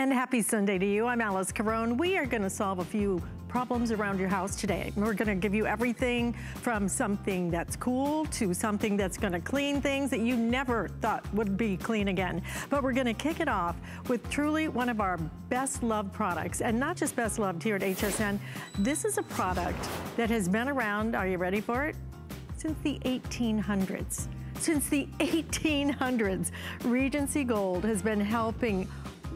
And happy Sunday to you. I'm Alyce Caron. We are gonna solve a few problems around your house today. We're gonna give you everything from something that's cool to something that's gonna clean things that you never thought would be clean again. But we're gonna kick it off with truly one of our best loved products and not just best loved here at HSN. This is a product that has been around, are you ready for it? Since the 1800s. Since the 1800s, Regency Gold has been helping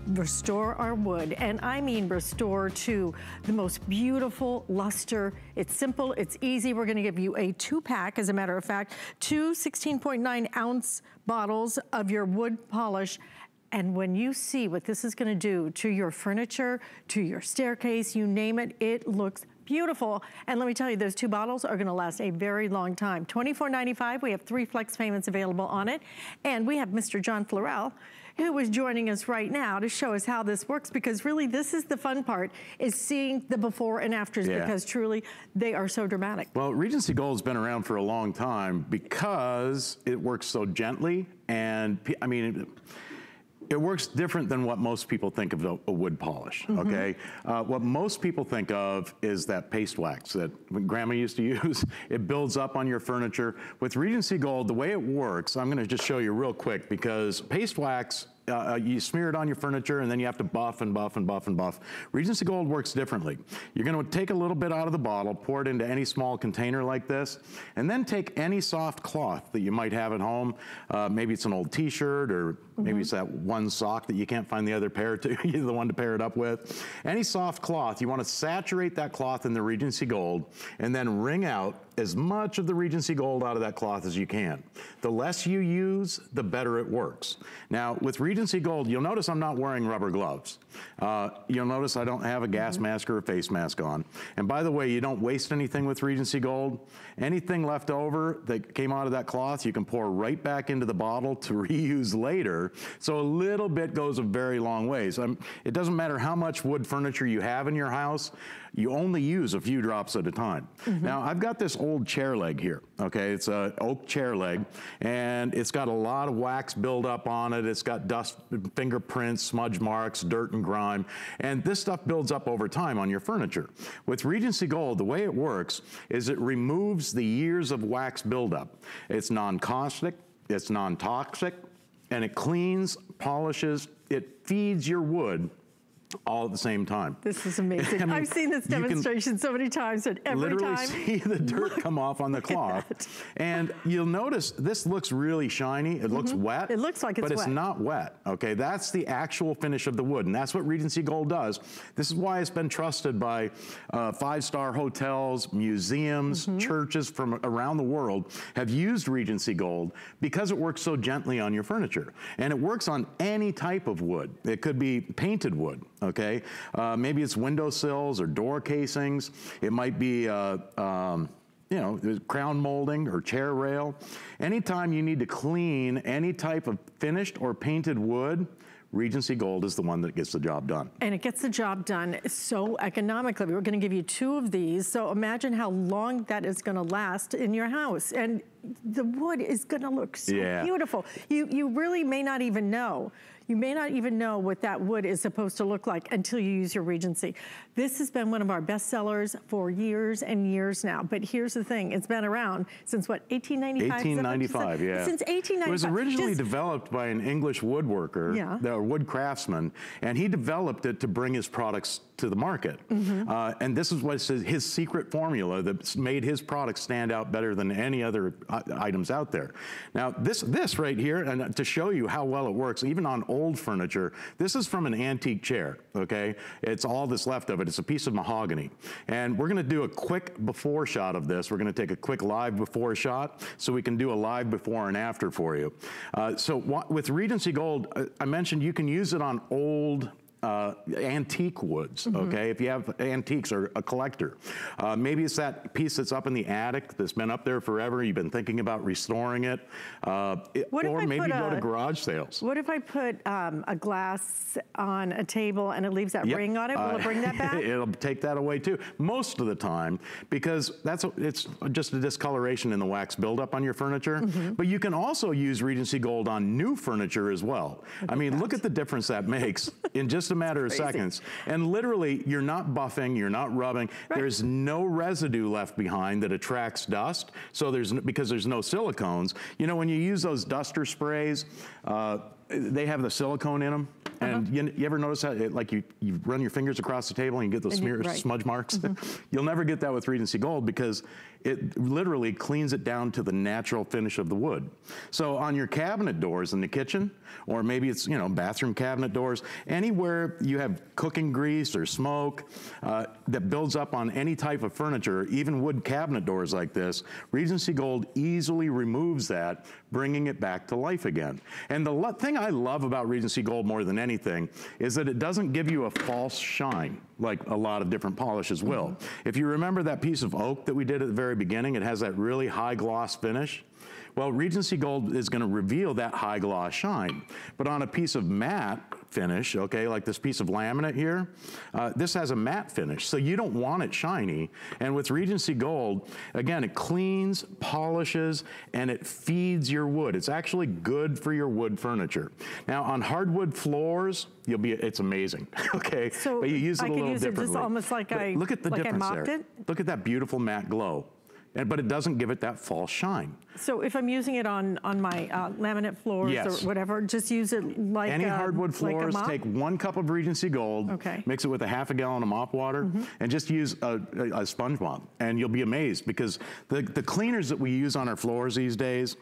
restore our wood. And I mean restore to the most beautiful luster. It's simple, it's easy. We're gonna give you a two pack, as a matter of fact, two 16.9 ounce bottles of your wood polish and when you see what this is gonna do to your furniture, to your staircase, you name it, it looks beautiful. And let me tell you, those two bottles are gonna last a very long time. $24.95, we have three flex payments available on it. And we have Mr. John Florell, who is joining us right now to show us how this works because really this is the fun part is seeing the before and afters yeah. because truly they are so dramatic. Well, Regency Gold's been around for a long time because it works so gently and I mean, it works different than what most people think of a, wood polish, mm -hmm. okay? Uh, what most people think of is that paste wax that grandma used to use. It builds up on your furniture. With Regency Gold, the way it works, I'm gonna just show you real quick because paste wax uh, uh, you smear it on your furniture and then you have to buff and buff and buff and buff. Regency Gold works differently. You're gonna take a little bit out of the bottle, pour it into any small container like this, and then take any soft cloth that you might have at home. Uh, maybe it's an old t-shirt or mm -hmm. maybe it's that one sock that you can't find the other pair to, you're the one to pair it up with. Any soft cloth, you wanna saturate that cloth in the Regency Gold and then wring out as much of the Regency Gold out of that cloth as you can. The less you use, the better it works. Now, with Regency Gold, you'll notice I'm not wearing rubber gloves. Uh, you'll notice I don't have a gas mm -hmm. mask or a face mask on. And by the way, you don't waste anything with Regency Gold. Anything left over that came out of that cloth, you can pour right back into the bottle to reuse later. So a little bit goes a very long ways. Um, it doesn't matter how much wood furniture you have in your house, you only use a few drops at a time. Mm -hmm. Now, I've got this old chair leg here, okay? It's a oak chair leg, and it's got a lot of wax buildup on it. It's got dust, fingerprints, smudge marks, dirt and grime, and this stuff builds up over time on your furniture. With Regency Gold, the way it works is it removes the years of wax buildup. It's non-caustic, it's non-toxic, and it cleans, polishes, it feeds your wood all at the same time. This is amazing. I have seen this demonstration so many times and every literally time. see the dirt come off on the cloth. And you'll notice this looks really shiny. It mm -hmm. looks mm-hmm. wet. It looks like it's But it's wet. not wet, okay? That's the actual finish of the wood. And that's what Regency Gold does. This is why it's been trusted by uh, five-star hotels, museums, mm -hmm. churches from around the world have used Regency Gold because it works so gently on your furniture. And it works on any type of wood. It could be painted wood, okay? Uh, maybe it's window sills or door casings. It might be, uh, um, you know, crown molding or chair rail. Anytime you need to clean any type of finished or painted wood, Regency Gold is the one that gets the job done. And it gets the job done so economically. We're gonna give you two of these. So imagine how long that is gonna last in your house. And the wood is gonna look so yeah. beautiful. You, you really may not even know you may not even know what that wood is supposed to look like until you use your Regency. This has been one of our best sellers for years and years now. But here's the thing, it's been around since what, 1895? 1895, yeah. Since 1895. It was originally Just, developed by an English woodworker, yeah. the wood craftsman, and he developed it to bring his products to the market. Mm -hmm. uh, and this is what his secret formula that made his products stand out better than any other items out there. Now, this, this right here, and to show you how well it works, even on old furniture. This is from an antique chair, okay? It's all that's left of it. It's a piece of mahogany. And we're gonna do a quick before shot of this. We're gonna take a quick live before shot so we can do a live before and after for you. Uh, so with Regency Gold, uh, I mentioned you can use it on old uh, antique woods, mm -hmm. okay? If you have antiques or a collector. Uh, maybe it's that piece that's up in the attic that's been up there forever. You've been thinking about restoring it. Uh, it or maybe go a, to garage sales. What if I put um, a glass on a table and it leaves that yep. ring on it? Will it bring that back? It'll take that away too. Most of the time, because that's a, it's just a discoloration in the wax buildup on your furniture. Mm -hmm. But you can also use Regency Gold on new furniture as well. I mean, that. look at the difference that makes in just a matter of seconds. And literally, you're not buffing, you're not rubbing. Right. There's no residue left behind that attracts dust. So there's because there's no silicones. You know, when you use those duster sprays, uh, they have the silicone in them. And you, you ever notice how, it, like, you, you run your fingers across the table and you get those And smear, right. smudge marks? You'll never get that with Regency Gold because it literally cleans it down to the natural finish of the wood. So on your cabinet doors in the kitchen, or maybe it's, you know, bathroom cabinet doors, anywhere you have cooking grease or smoke uh, that builds up on any type of furniture, even wood cabinet doors like this, Regency Gold easily removes that, bringing it back to life again. And the thing I love about Regency Gold more than anything is that it doesn't give you a false shine like a lot of different polishes will. Mm-hmm. If you remember that piece of oak that we did at the very beginning, it has that really high gloss finish. Well, Regency Gold is going to reveal that high gloss shine. But on a piece of matte finish, okay, like this piece of laminate here, uh, this has a matte finish, so you don't want it shiny. And with Regency Gold, again, it cleans, polishes, and it feeds your wood. It's actually good for your wood furniture. Now, on hardwood floors, you'll be, it's amazing, okay? So but you use it I a little use it just differently. almost like But I- Look at the like I difference there. it? Look at that beautiful matte glow. But it doesn't give it that false shine. So if I'm using it on, on my uh, laminate floors Yes. or whatever, just use it like Any a- hardwood like floors, mop? take one cup of Regency Gold, Okay. Mix it with a half a gallon of mop water, and just use a, a, a sponge mop. And you'll be amazed because the, the cleaners that we use on our floors these days,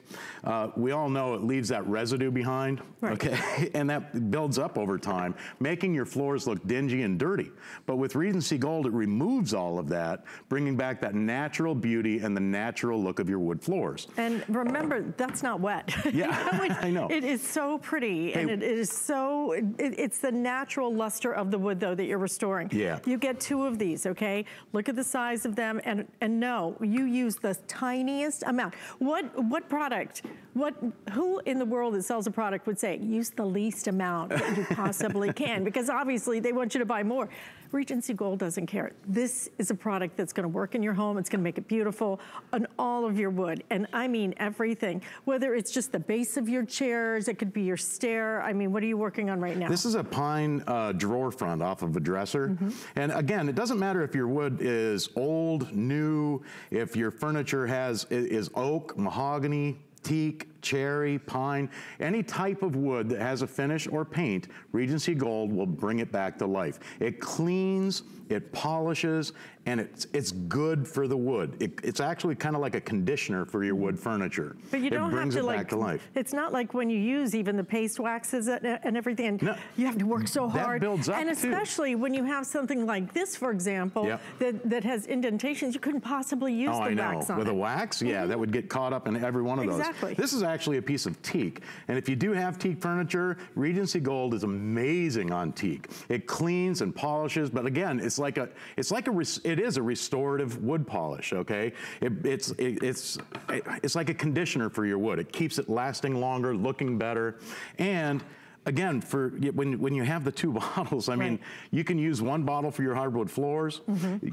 uh, we all know it leaves that residue behind, Right. okay? and that builds up over time, making your floors look dingy and dirty. But with Regency Gold, it removes all of that, bringing back that natural beauty and the natural look of your wood floors. And remember, that's not wet. You Yeah, it- I know. It is so pretty, and it is so, it, it's the natural luster of the wood, though, that you're restoring. Yeah. You get two of these, okay? Look at the size of them, and, and no, you use the tiniest amount. What, what product, what, who in the world that sells a product would say, use the least amount that you possibly can? Because obviously, they want you to buy more. Regency Gold doesn't care. This is a product that's gonna work in your home, it's gonna make it beautiful on all of your wood, and I mean everything. Whether it's just the base of your chairs, it could be your stair. I mean, what are you working on right now? This is a pine uh, drawer front off of a dresser. Mm-hmm. And again, it doesn't matter if your wood is old, new, if your furniture has is oak, mahogany, teak, cherry, pine, any type of wood that has a finish or paint, Regency Gold will bring it back to life. It cleans, it polishes, and it's, it's good for the wood. It, it's actually kind of like a conditioner for your wood furniture. But you it don't brings have to it like. back to life. It's not like when you use even the paste waxes and, everything. And No. You have to work so That hard. builds up, and too. especially when you have something like this, for example, Yep. that, that has indentations, you couldn't possibly use Oh, the I know. wax on With it. a wax, yeah, that mm-hmm. would get caught up in every one of those. Exactly. This is actually a piece of teak. And if you do have teak furniture, Regency Gold is amazing on teak. It cleans and polishes, but again, it's like a, it's like a, it is a restorative wood polish, okay? It, it's, it, it's, it- it's like a conditioner for your wood. It keeps it lasting longer, looking better, and Again, for when when you have the two bottles, I mean, you can use one bottle for your hardwood floors.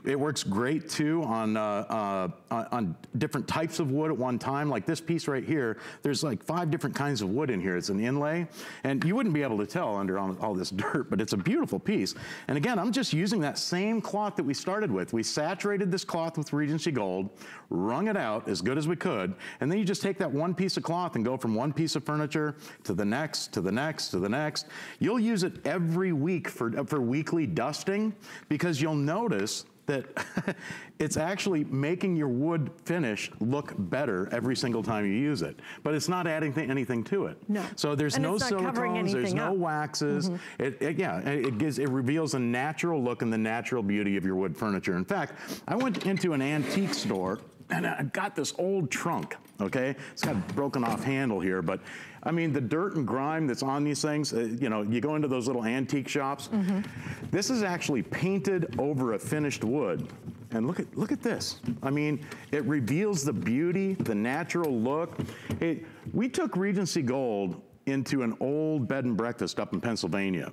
It works great too on uh, uh, on- on different types of wood at one time. Like this piece right here, there's like five different kinds of wood in here. It's an inlay, and you wouldn't be able to tell under all, all this dirt, but it's a beautiful piece. And again, I'm just using that same cloth that we started with. We saturated this cloth with Regency Gold, wrung it out as good as we could, and then you just take that one piece of cloth and go from one piece of furniture to the next, to the next, to the next. You'll use it every week for, uh, for weekly dusting because you'll notice that it's actually making your wood finish look better every single time you use it. But it's not adding th- anything to it. No. So there's And no it's not covering silicones, there's no up. Waxes. Mm-hmm. It, it- yeah, it, it gives, it reveals a natural look and the natural beauty of your wood furniture. In fact, I went into an antique store and I got this old trunk, okay? It's got a broken off handle here, but I mean, the dirt and grime that's on these things, uh, you know, you go into those little antique shops. This is actually painted over a finished wood. And look at, look at this. I mean, it reveals the beauty, the natural look. It, we took Regency Gold into an old bed and breakfast up in Pennsylvania.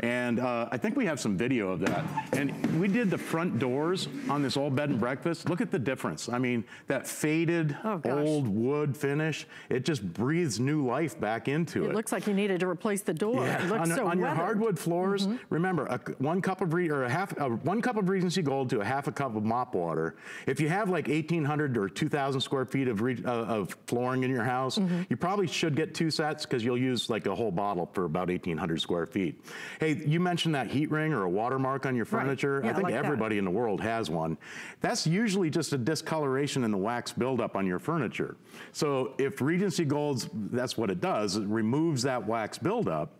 And uh, I think we have some video of that. And we did the front doors on this old bed and breakfast. Look at the difference. I mean, that faded Oh, old wood finish, it just breathes new life back into it. It looks like you needed to replace the door. Yeah, It looks on, so on your hardwood floors, remember a, one cup of re, or a half, a, one cup of Regency Gold to a half a cup of mop water. If you have like 1,800 or 2,000 square feet of, re, uh, of flooring in your house, you probably should get two sets because you'll use like a whole bottle for about 1,800 square feet. Hey, you mentioned that heat ring or a watermark on your Right. furniture. Yeah, I think like that. everybody in the world has one. That's usually just a discoloration in the wax buildup on your furniture. So if Regency Gold's, that's what it does, it removes that wax buildup.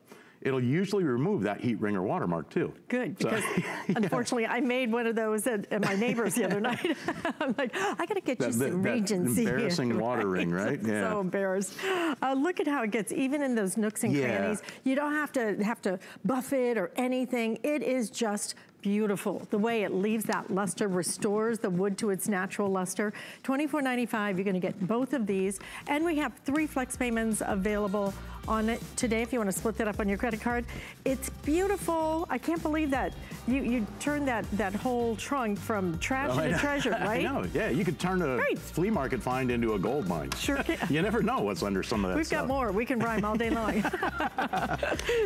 It'll usually remove that heat ring or watermark too. Good, So- because unfortunately I made one of those at, at my neighbor's the other night. I'm like, I gotta get you That- that- some that Regency. embarrassing water ring, right? Yeah. So embarrassed. Uh, look at how it gets, even in those nooks and Yeah. crannies. You don't have to have to buff it or anything. It is just beautiful. The way it leaves that luster, restores the wood to its natural luster. $24.95, you're gonna get both of these. And we have three flex payments available on it today if you wanna split that up on your credit card. It's beautiful. I can't believe that. You, you turned that, that whole trunk from trash Oh, into treasure, right? I know, yeah. You could turn a Right. flea market find into a gold mine. Sure can. you never know what's under some of that We've stuff. got more. We can rhyme all day long.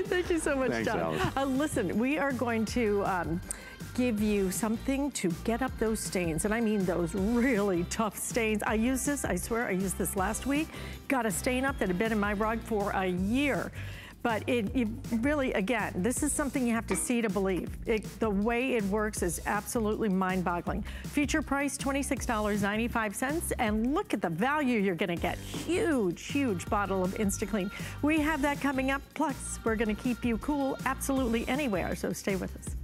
Thank you so much, Thanks, John. Uh, listen, we are going to um, give you something to get up those stains, and I mean those really tough stains. I used this, I swear, I used this last week. Got a stain up that had been in my rug for a year. But it, it really, again, this is something you have to see to believe. It, the way it works is absolutely mind-boggling. Feature price, $26.95, and look at the value you're gonna get. Huge, huge bottle of InstaClean. We have that coming up, plus we're gonna keep you cool absolutely anywhere, so stay with us.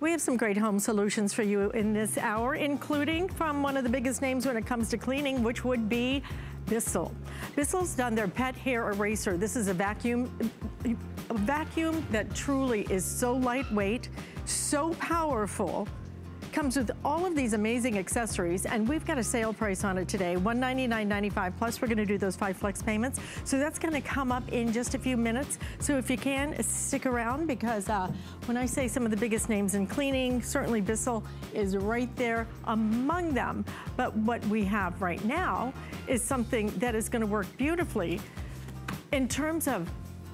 We have some great home solutions for you in this hour, including from one of the biggest names when it comes to cleaning, which would be Bissell. Bissell's done their pet hair eraser. This is a vacuum, a vacuum that truly is so lightweight, so powerful, comes with all of these amazing accessories, and we've got a sale price on it today, $199.95, plus we're gonna do those five flex payments. So that's gonna come up in just a few minutes. So if you can, stick around because uh, when I say some of the biggest names in cleaning, certainly Bissell is right there among them. But what we have right now is something that is gonna work beautifully in terms of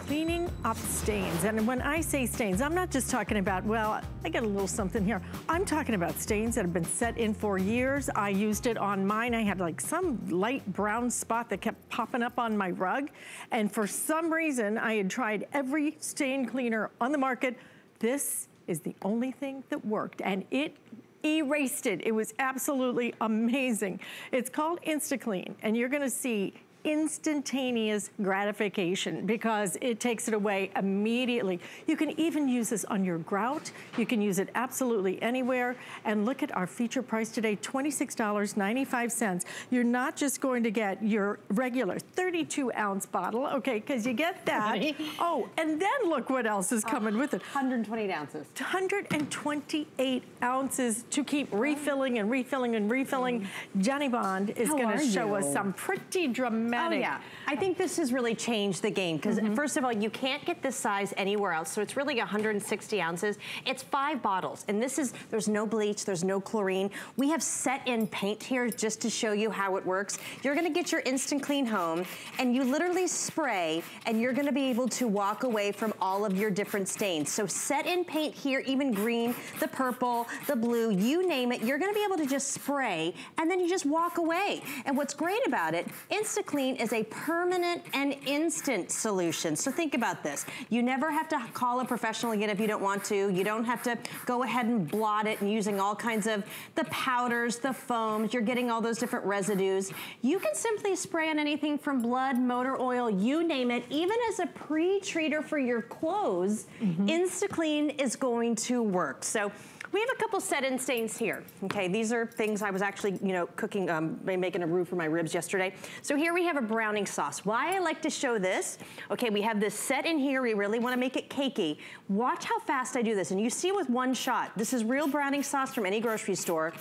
cleaning up stains. And when I say stains, I'm not just talking about, well, I got a little something here. I'm talking about stains that have been set in for years. I used it on mine. I had like some light brown spot that kept popping up on my rug. And for some reason, I had tried every stain cleaner on the market. This is the only thing that worked. And it erased it. It was absolutely amazing. It's called InstaClean, and you're gonna see instantaneous gratification because it takes it away immediately. You can even use this on your grout. You can use it absolutely anywhere. And look at our feature price today, $26.95. You're not just going to get your regular 32 ounce bottle, okay, because you get that. Oh, and then look what else is coming with it. 128 ounces. 128 ounces to keep refilling and refilling and refilling. Mm. Jeni Bond is going to show us some pretty Oh Oh, dramatic. yeah, I think this has really changed the game because mm-hmm. first of all, you can't get this size anywhere else. So it's really 160 ounces. It's five bottles, and this is there's no bleach, there's no chlorine. We have set in paint here just to show you how it works. You're gonna get your InstaClean home, and you literally spray, and you're gonna be able to walk away from all of your different stains. So set in paint here, even green, the purple, the blue, you name it. You're gonna be able to just spray, and then you just walk away. And what's great about it, InstaClean InstaClean is a permanent and instant solution. So think about this. You never have to call a professional again if you don't want to. You don't have to go ahead and blot it and using all kinds of the powders, the foams. You're getting all those different residues. You can simply spray on anything from blood, motor oil, you name it. Even as a pre-treater for your clothes, mm -hmm. InstaClean is going to work. So we have a couple set-in stains here. Okay, these are things I was actually, you know, cooking, um, making a roux for my ribs yesterday. So here we have a browning sauce. Why I like to show this, okay, we have this set in here. We really wanna make it cakey. Watch how fast I do this. And you see with one shot, this is real browning sauce from any grocery store.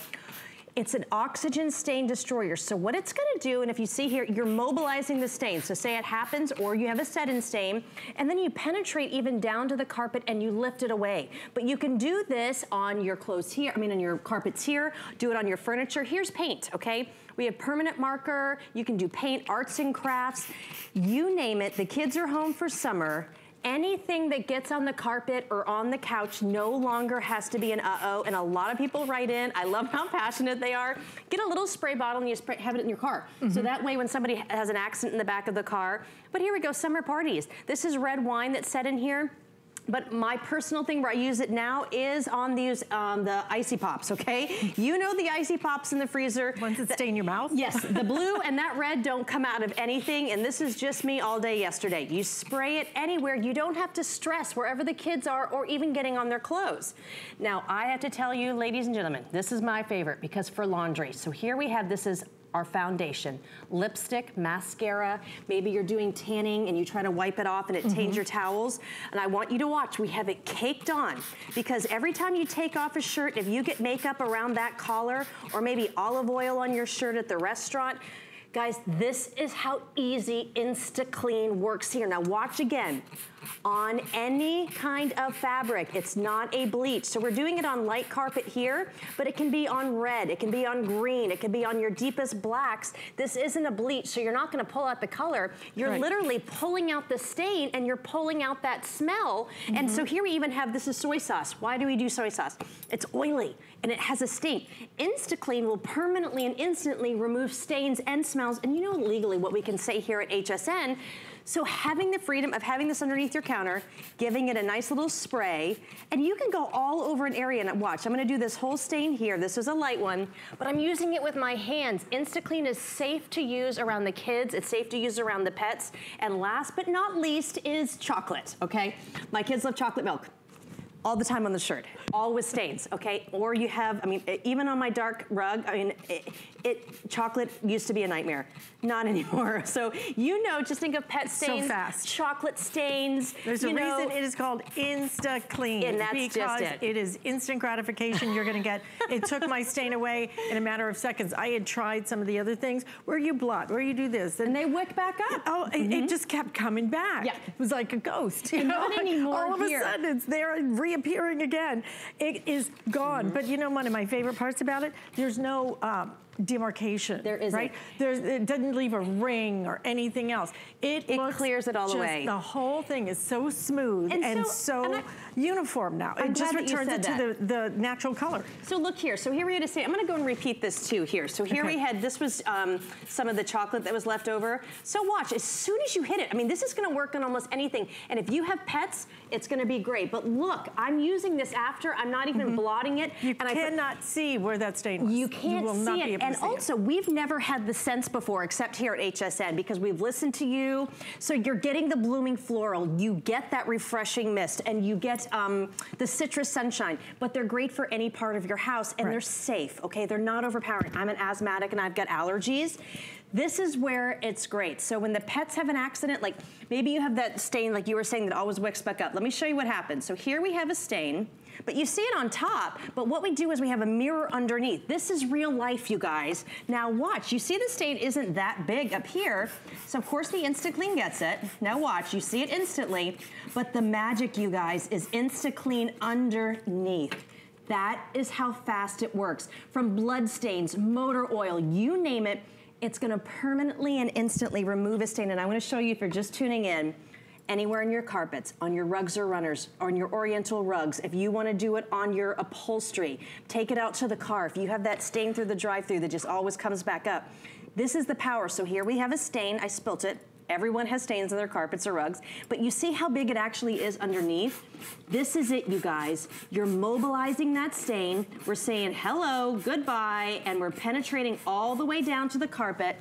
It's an oxygen stain destroyer. So what it's gonna do, and if you see here, you're mobilizing the stain. So say it happens or you have a set-in stain, and then you penetrate even down to the carpet and you lift it away. But you can do this on your clothes here, I mean on your carpets here, do it on your furniture. Here's paint, okay? We have permanent marker, you can do paint, arts and crafts, you name it. The kids are home for summer anything that gets on the carpet or on the couch no longer has to be an uh-oh. And a lot of people write in, I love how passionate they are. Get a little spray bottle and you spray, have it in your car. Mm -hmm. So that way when somebody has an accident in the back of the car, but here we go, summer parties. This is red wine that's set in here. But my personal thing where I use it now is on these, um, the Icy Pops, okay? You know the Icy Pops in the freezer. Ones that stay in your mouth? Yes, the blue and that red don't come out of anything, and this is just me all day yesterday. You spray it anywhere. You don't have to stress wherever the kids are or even getting on their clothes. Now, I have to tell you, ladies and gentlemen, this is my favorite because for laundry. So here we have, this is our foundation. Lipstick, mascara, maybe you're doing tanning and you try to wipe it off and it mm -hmm. tains your towels. And I want you to watch, we have it caked on because every time you take off a shirt, if you get makeup around that collar or maybe olive oil on your shirt at the restaurant, Guys, this is how easy InstaClean works here. Now watch again. On any kind of fabric, it's not a bleach. So we're doing it on light carpet here, but it can be on red, it can be on green, it can be on your deepest blacks. This isn't a bleach, so you're not gonna pull out the color. You're right. literally pulling out the stain and you're pulling out that smell. Mm -hmm. And so mm-hmm. here we even have, this is soy sauce. Why do we do soy sauce? It's oily and it has a stain. InstaClean will permanently and instantly remove stains and smells, and you know legally what we can say here at HSN, so having the freedom of having this underneath your counter, giving it a nice little spray, and you can go all over an area and watch. I'm gonna do this whole stain here. This is a light one, but I'm using it with my hands. InstaClean is safe to use around the kids. It's safe to use around the pets. And last but not least is chocolate, okay? My kids love chocolate milk all the time on the shirt, all with stains, okay? Or you have, I mean, even on my dark rug, I mean, it, it, chocolate used to be a nightmare. Not anymore. So you know, just think of pet stains. So fast. Chocolate stains. There's a know. reason it is called Insta Clean. And that's because just it. it is instant gratification you're gonna get. it took my stain away in a matter of seconds. I had tried some of the other things where you blot, where you do this. And, and they wick back up. Oh, mm -hmm. it, it, mm-hmm. just kept coming back. Yeah. It was like a ghost. You and know? not anymore All of here. a sudden it's there and reappearing again. It is gone. Mm -hmm. But you know one of my favorite parts about it? There's no um, demarcation. There isn't. Right? There's, it doesn't leave a ring or anything else. It, it clears it all just, away. The whole thing is so smooth and, and so, so and I, uniform now. I'm it just returns it to the, the natural color. So look here. So here we had to say, I'm gonna go and repeat this too here. So here okay. we had, this was um, some of the chocolate that was left over. So watch, as soon as you hit it, I mean, this is gonna work on almost anything. And if you have pets, it's gonna be great. But look, I'm using this after, I'm not even mm -hmm. blotting it. You and cannot I, see where that stain was. You can't you see it. And also, we've never had the sense before, except here at HSN, because we've listened to you. So you're getting the blooming floral, you get that refreshing mist, and you get um, the the citrus sunshine, but they're great for any part of your house and right. they're safe, okay? They're not overpowering. I'm an asthmatic and I've got allergies. This is where it's great. So when the pets have an accident, like maybe you have that stain like you were saying that always wicks back up. Let me show you what happens. So here we have a stain. But you see it on top, but what we do is we have a mirror underneath. This is real life, you guys. Now watch, you see the stain isn't that big up here, so of course the InstaClean gets it. Now watch, you see it instantly, but the magic, you guys, is InstaClean underneath. That is how fast it works. From blood stains, motor oil, you name it, it's gonna permanently and instantly remove a stain. And I wanna show you if you're just tuning in, anywhere in your carpets, on your rugs or runners, on your oriental rugs. If you wanna do it on your upholstery, take it out to the car. If you have that stain through the drive-through that just always comes back up, This is the power. So here we have a stain. I spilt it. Everyone has stains on their carpets or rugs, but you see how big it actually is underneath? This is it, you guys. You're mobilizing that stain. We're saying hello, goodbye, and we're penetrating all the way down to the carpet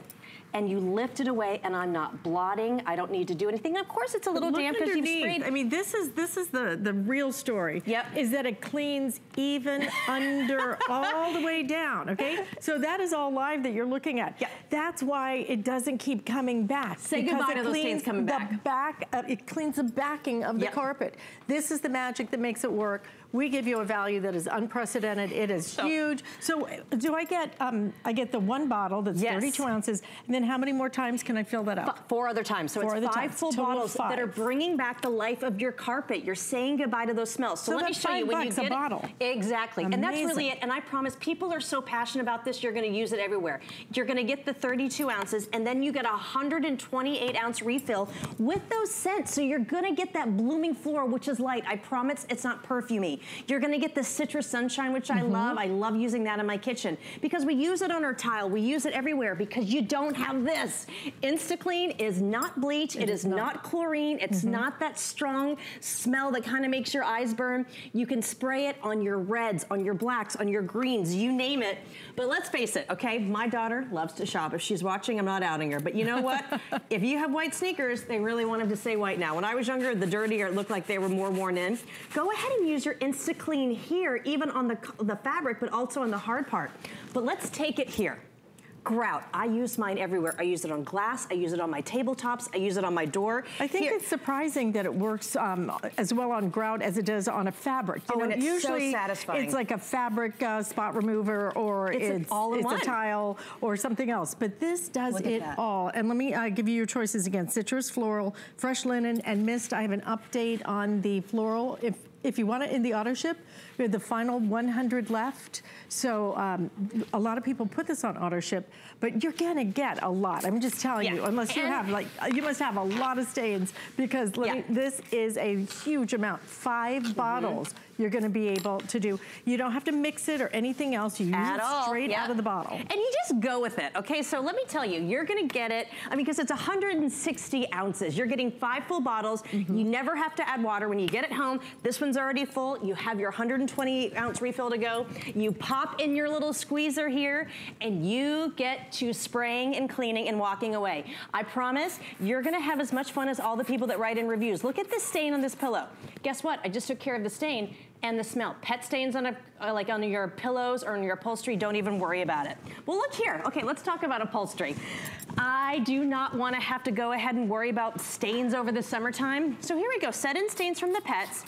and you lift it away and I'm not blotting. I don't need to do anything. Of course, it's a little damp because you've sprayed. I mean, this is this is the the real story. Yep. Is that it cleans even under all the way down, okay? So that is all live that you're looking at. Yep. That's why it doesn't keep coming back. Say goodbye to those stains coming the back. back uh, it cleans the backing of the Yep. carpet. This is the magic that makes it work. We give you a value that is unprecedented. It is So- huge. So uh, do I get, um, I get the one bottle that's Yes. 32 ounces, and then how many more times can I fill that up? F- Four other times. So Four it's five times. full Total bottles that are bringing back the life of your carpet. You're saying goodbye to those smells. So, So let me show you five when you bucks a get it- bottle. Exactly. And that's really it. And I promise people are so passionate about this, you're going to use it everywhere. You're going to get the 32 ounces and then you get a 128 ounce refill with those scents. So you're going to get that blooming floor, which is light. I promise it's not perfumey. You're going to get the citrus sunshine, which Mm-hmm. I love. I love using that in my kitchen because we use it on our tile. We use it everywhere because you don't have this. InstaClean is not bleach. it is, not. chlorine. It's Mm-hmm. not that strong smell that kind of makes your eyes burn. You can spray it on your reds, on your blacks, on your greens, you name it. But let's face it, okay? My daughter loves to shop. If she's watching, I'm not outing her. But you know what? if you have white sneakers, they really want them to stay white now. When I was younger, the dirtier it looked like they were more worn in. Go ahead and use your InstaClean here, even on the, the fabric, but also on the hard part. But let's take it here. Grout. I use mine everywhere. I use it on glass. I use it on my tabletops. I use it on my door. I think Here- it's surprising that it works um, as well on grout as it does on a fabric. You Oh, and it's so satisfying. it's like a fabric uh, spot remover or It's it's, all-in-one. it's a tile or something else. But this does it that. all. And let me uh, give you your choices again. Citrus, floral, fresh linen, and mist. I have an update on the floral. If if you want it in the auto ship, we have the final 100 left. So um, a lot of people put this on auto ship, but you're gonna get a lot. I'm just telling Yeah. you, unless you have like, you must have a lot of stains because Yeah. me, this is a huge amount. 5 Mm-hmm. bottles you're gonna be able to do. You don't have to mix it or anything else. You use at it all. straight yeah. out of the bottle. And you just go with it, okay? So let me tell you, you're gonna get it, I mean, because it's 160 ounces. You're getting five full bottles. Mm-hmm. You never have to add water. When you get it home, this one's already full. You have your 120 ounce refill to go. You pop in your little squeezer here, and you get to spraying and cleaning and walking away. I promise you're gonna have as much fun as all the people that write in reviews. Look at this stain on this pillow. Guess what? I just took care of the stain and the smell. Pet stains on a, uh, like on your pillows or on your upholstery, don't even worry about it. Well, look here. Okay, let's talk about upholstery. I do not want to have to go ahead and worry about stains over the summertime. So here we go, set-in stains from the pets.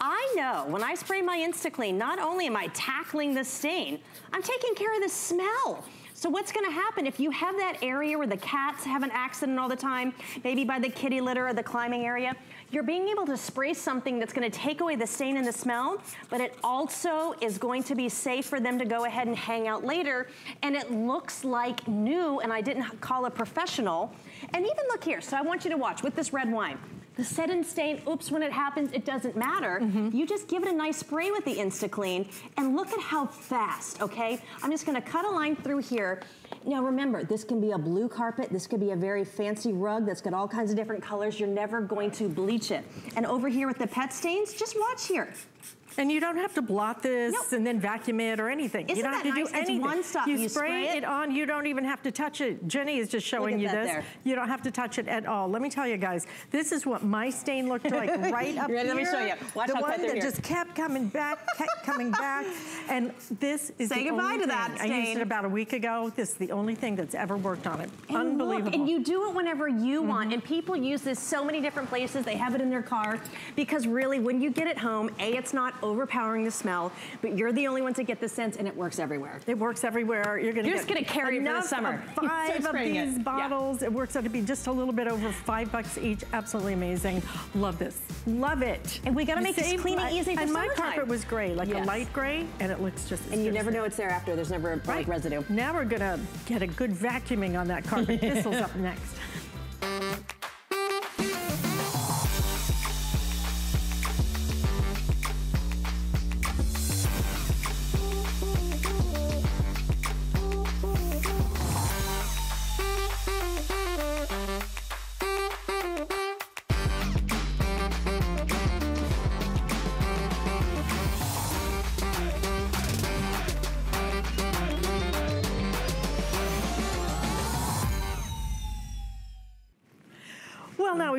I know when I spray my InstaClean, not only am I tackling the stain, I'm taking care of the smell. So what's gonna happen if you have that area where the cats have an accident all the time, maybe by the kitty litter or the climbing area, you're being able to spray something that's gonna take away the stain and the smell, but it also is going to be safe for them to go ahead and hang out later, and it looks like new, and I didn't call a professional. And even look here, so I want you to watch with this red wine. The set and stain, oops, when it happens, it doesn't matter. Mm-hmm. You just give it a nice spray with the InstaClean and look at how fast, okay? I'm just gonna cut a line through here. Now remember, this can be a blue carpet, this could be a very fancy rug that's got all kinds of different colors. You're never going to bleach it. And over here with the pet stains, just watch here. And you don't have to blot this Nope. and then vacuum it or anything. you Isn't don't have to nice? do It's anything. one stop. You, You spray, spray it. it. on, you don't even have to touch it. Jeni is just showing you this. there. You don't have to touch it at all. Let me tell you guys, this is what my stain looked like right up ready? here. Let me show you. Watch the how one that here. just kept coming back, kept coming back. And this is Say the goodbye only to that thing. I used it about a week ago. This is the only thing that's ever worked on it. And Unbelievable. Look, and you do it whenever you mm-hmm. want. And people use this so many different places. They have it in their car because really, when you get it home, A, it's not overpowering the smell, but you're the only ones that get the scent and it works everywhere. It works everywhere. You're gonna You're get just gonna carry it for the summer. of Five of spraying it. these Yeah. bottles. It works out to be just a little bit over five bucks each. Absolutely amazing. Love this. Love it. And we gotta You make this save cleaning easy for And my carpet was gray, like Yes. a light gray, and it looks just. And you never know it's there after. There's never that. like residue. Now we're gonna get a good vacuuming on that carpet. This'll's up next.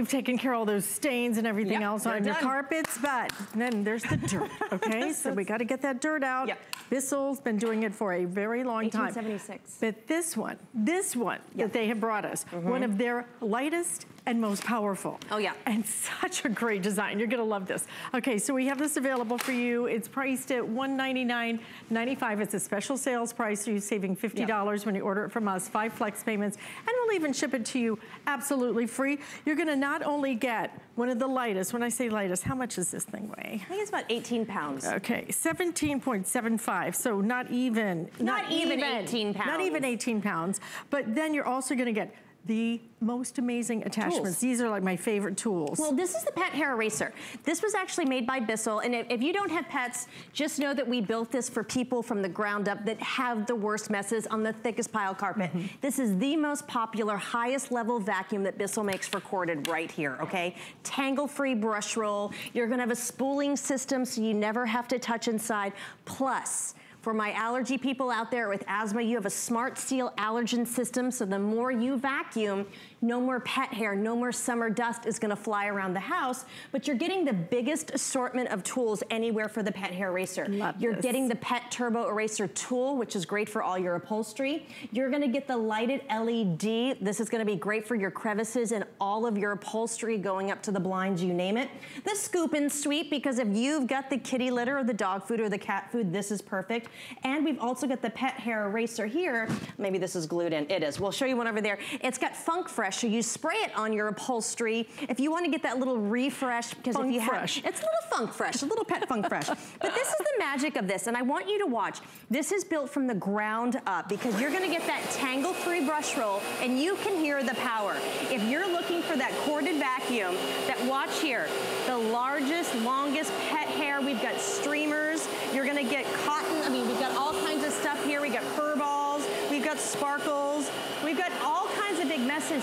Well, taken care of all those stains and everything Yep, else they're on your carpets, but then there's the dirt, okay? so we gotta get that dirt out. Yep. Bissell's been doing it for a very long time. 1876. But this one, this one that they have brought us, one mm-hmm. of their lightest and most powerful. Oh, yeah. And such a great design. You're gonna love this. Okay, so we have this available for you. It's priced at $199.95. It's a special sales price, so you're saving $50 when you order it from us, five flex payments, and we'll even ship it to you absolutely free. You're gonna not only get one of the lightest, when I say lightest, how much does this thing weigh? I think it's about 18 pounds. Okay, 17.75, so not even. Not even 18 pounds. Not even 18 pounds. But then you're also gonna get the most amazing attachments. Tools. These are like my favorite tools. Well, this is the pet hair eraser. This was actually made by Bissell, and if, if you don't have pets, just know that we built this for people from the ground up that have the worst messes on the thickest pile carpet. Mm-hmm. This is the most popular, highest level vacuum that Bissell makes for corded right here, okay? Tangle-free brush roll. You're gonna have a spooling system so you never have to touch inside. Plus, for my allergy people out there with asthma, you have a smart seal allergen system, so the more you vacuum, no more pet hair, no more summer dust is gonna fly around the house, but you're getting the biggest assortment of tools anywhere for the pet hair eraser. Love you're this. getting the pet turbo eraser tool, which is great for all your upholstery. You're gonna get the lighted LED. This is gonna be great for your crevices and all of your upholstery going up to the blinds, you name it. The scoop and sweep, because if you've got the kitty litter or the dog food or the cat food, this is perfect. And we've also got the pet hair eraser here. Maybe this is glued in, it is. We'll show you one over there. It's got Funk Fresh, so you spray it on your upholstery. If you wanna get that little refresh, because if Funk you Fresh. have, it's a little funk fresh, a little pet funk fresh. But this is the magic of this, and I want you to watch. This is built from the ground up because you're gonna get that tangle-free brush roll, and you can hear the power. If you're looking for that corded vacuum, that watch here, the largest, longest pet hair, we've got streamers, you're gonna get cotton, I mean, we've got all kinds of stuff here. We got fur balls, we've got sparkles, we've got all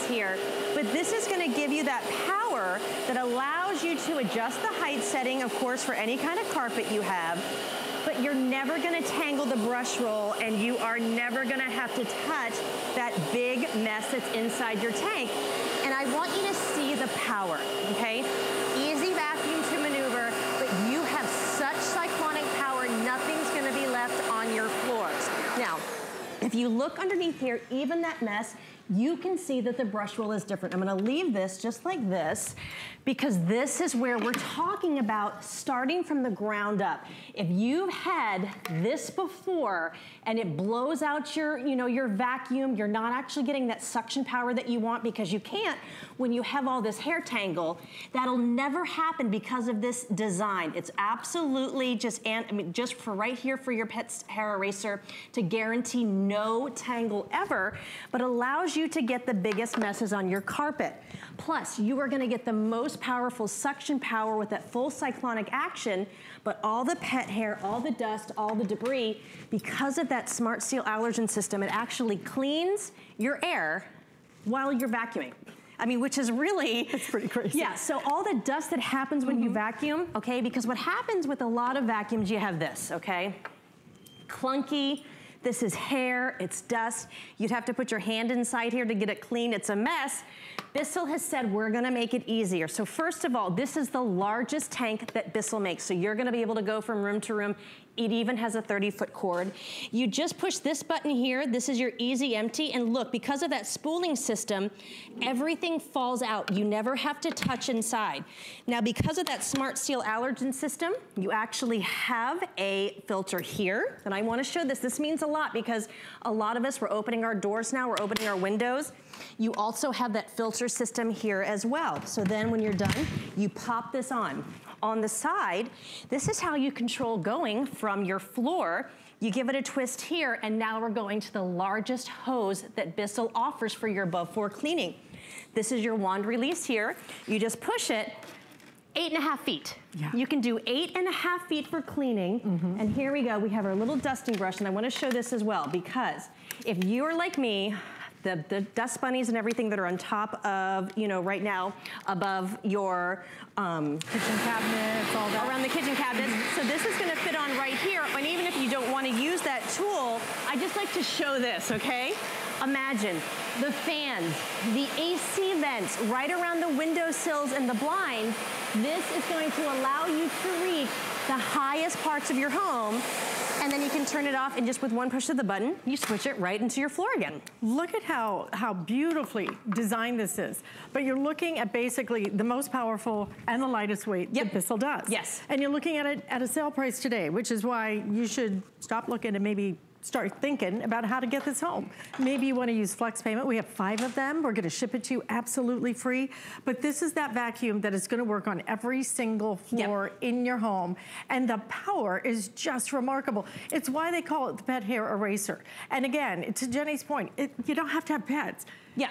here. But this is gonna give you that power that allows you to adjust the height setting, of course, for any kind of carpet you have. But you're never gonna tangle the brush roll and you are never gonna have to touch that big mess that's inside your tank. And I want you to see the power, okay? Easy vacuum to maneuver, but you have such cyclonic power, nothing's gonna be left on your floors. Now, if you look underneath here, even that mess, you can see that the brush roll is different. I'm gonna leave this just like this because this is where we're talking about starting from the ground up. If you've had this before and it blows out your, you know, your vacuum, you're not actually getting that suction power that you want because you can't when you have all this hair tangle, that'll never happen because of this design. It's absolutely just, and, I mean, just for right here for your pet's hair eraser to guarantee no tangle ever, but allows you to get the biggest messes on your carpet. Plus, you are gonna get the most powerful suction power with that full cyclonic action, but all the pet hair, all the dust, all the debris, because of that Smart Seal allergen system, it actually cleans your air while you're vacuuming. I mean, which is really, It's pretty crazy. yeah, so all the dust that happens when you mm-hmm. vacuum, okay, because what happens with a lot of vacuums, you have this, okay? Clunky, this is hair, it's dust. You'd have to put your hand inside here to get it clean, it's a mess. Bissell has said we're gonna make it easier. So first of all, this is the largest tank that Bissell makes. So you're gonna be able to go from room to room. It even has a 30 foot cord. You just push this button here. This is your easy empty. And look, because of that spooling system, everything falls out. You never have to touch inside. Now, because of that Smart Seal allergen system, you actually have a filter here. And I wanna show this. This means a lot because a lot of us, we're opening our doors now, we're opening our windows. You also have that filter system here as well. So then when you're done, you pop this on. On the side, this is how you control going from your floor. You give it a twist here, and now we're going to the largest hose that Bissell offers for your above floor cleaning. This is your wand release here. You just push it, eight and a half feet. Yeah. You can do eight and a half feet for cleaning. Mm -hmm. And here we go, we have our little dusting brush, and I wanna show this as well, because if you are like me, the, the dust bunnies and everything that are on top of, you know, right now, above your um, Kitchen cabinets, all that. around the kitchen cabinets. So this is gonna fit on right here. And even if you don't wanna use that tool, I just like to show this, okay? imagine the fans, the AC vents right around the windowsills and the blinds. This is going to allow you to reach the highest parts of your home and then you can turn it off and just with one push of the button, you switch it right into your floor again. Look at how, how beautifully designed this is. But you're looking at basically the most powerful and the lightest weight yep. that Bissell does. Yes. And you're looking at it at a sale price today, which is why you should stop looking and maybe start thinking about how to get this home. Maybe you wanna use flex payment. We have five of them. We're gonna ship it to you absolutely free. But this is that vacuum that is gonna work on every single floor yep. in your home. And the power is just remarkable. It's why they call it the pet hair eraser. And again, to Jeni's point, it, you don't have to have pets. Yeah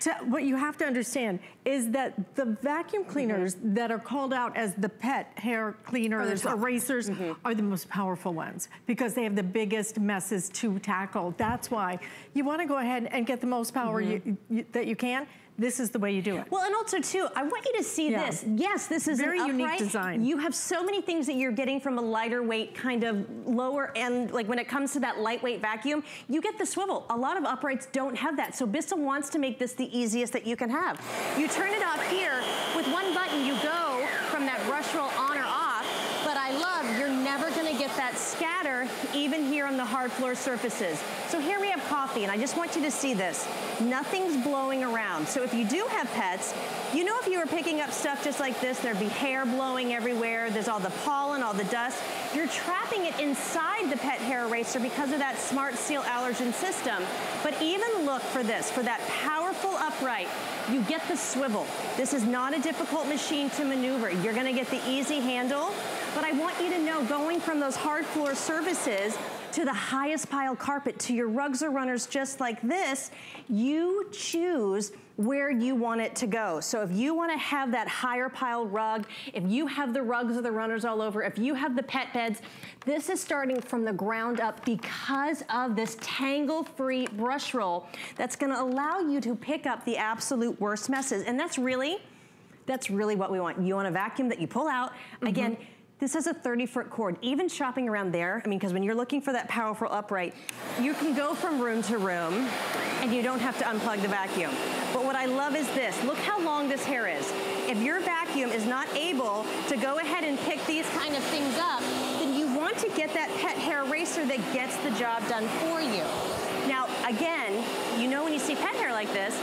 to, what you have to understand is that the vacuum cleaners mm -hmm. that are called out as the pet hair cleaners, erasers, mm -hmm. are the most powerful ones because they have the biggest messes to tackle. That's why you want to go ahead and get the most power mm -hmm. you, you, that you can this is the way you do it. Well, and also too, I want you to see yeah. this. Yes, this is very unique design. You have so many things that you're getting from a lighter weight kind of lower end, like when it comes to that lightweight vacuum, you get the swivel. A lot of uprights don't have that. So Bissell wants to make this the easiest that you can have. You turn it off here, with one button you go from that brush roll on or off, but I love you're never gonna get that scatter even here on the hard floor surfaces. So here we have coffee, and I just want you to see this. Nothing's blowing around. So if you do have pets, you know if you were picking up stuff just like this, there'd be hair blowing everywhere, there's all the pollen, all the dust. You're trapping it inside the pet hair eraser because of that Smart Seal allergen system. But even look for this, for that powerful upright, you get the swivel. This is not a difficult machine to maneuver. You're gonna get the easy handle, but I want you to know going from those hard floor surfaces to the highest pile carpet, to your rugs or runners just like this, you choose where you want it to go. So if you wanna have that higher pile rug, if you have the rugs or the runners all over, if you have the pet beds, this is starting from the ground up because of this tangle-free brush roll that's gonna allow you to pick up the absolute worst messes. And that's really, that's really what we want. You want a vacuum that you pull out. Mm -hmm. Again, this has a 30 foot cord. Even shopping around there, I mean, because when you're looking for that powerful upright, you can go from room to room and you don't have to unplug the vacuum. But what I love is this. Look how long this hair is. If your vacuum is not able to go ahead and pick these kind of things up, then you want to get that pet hair eraser that gets the job done for you. Now, again, you know when you see pet hair like this,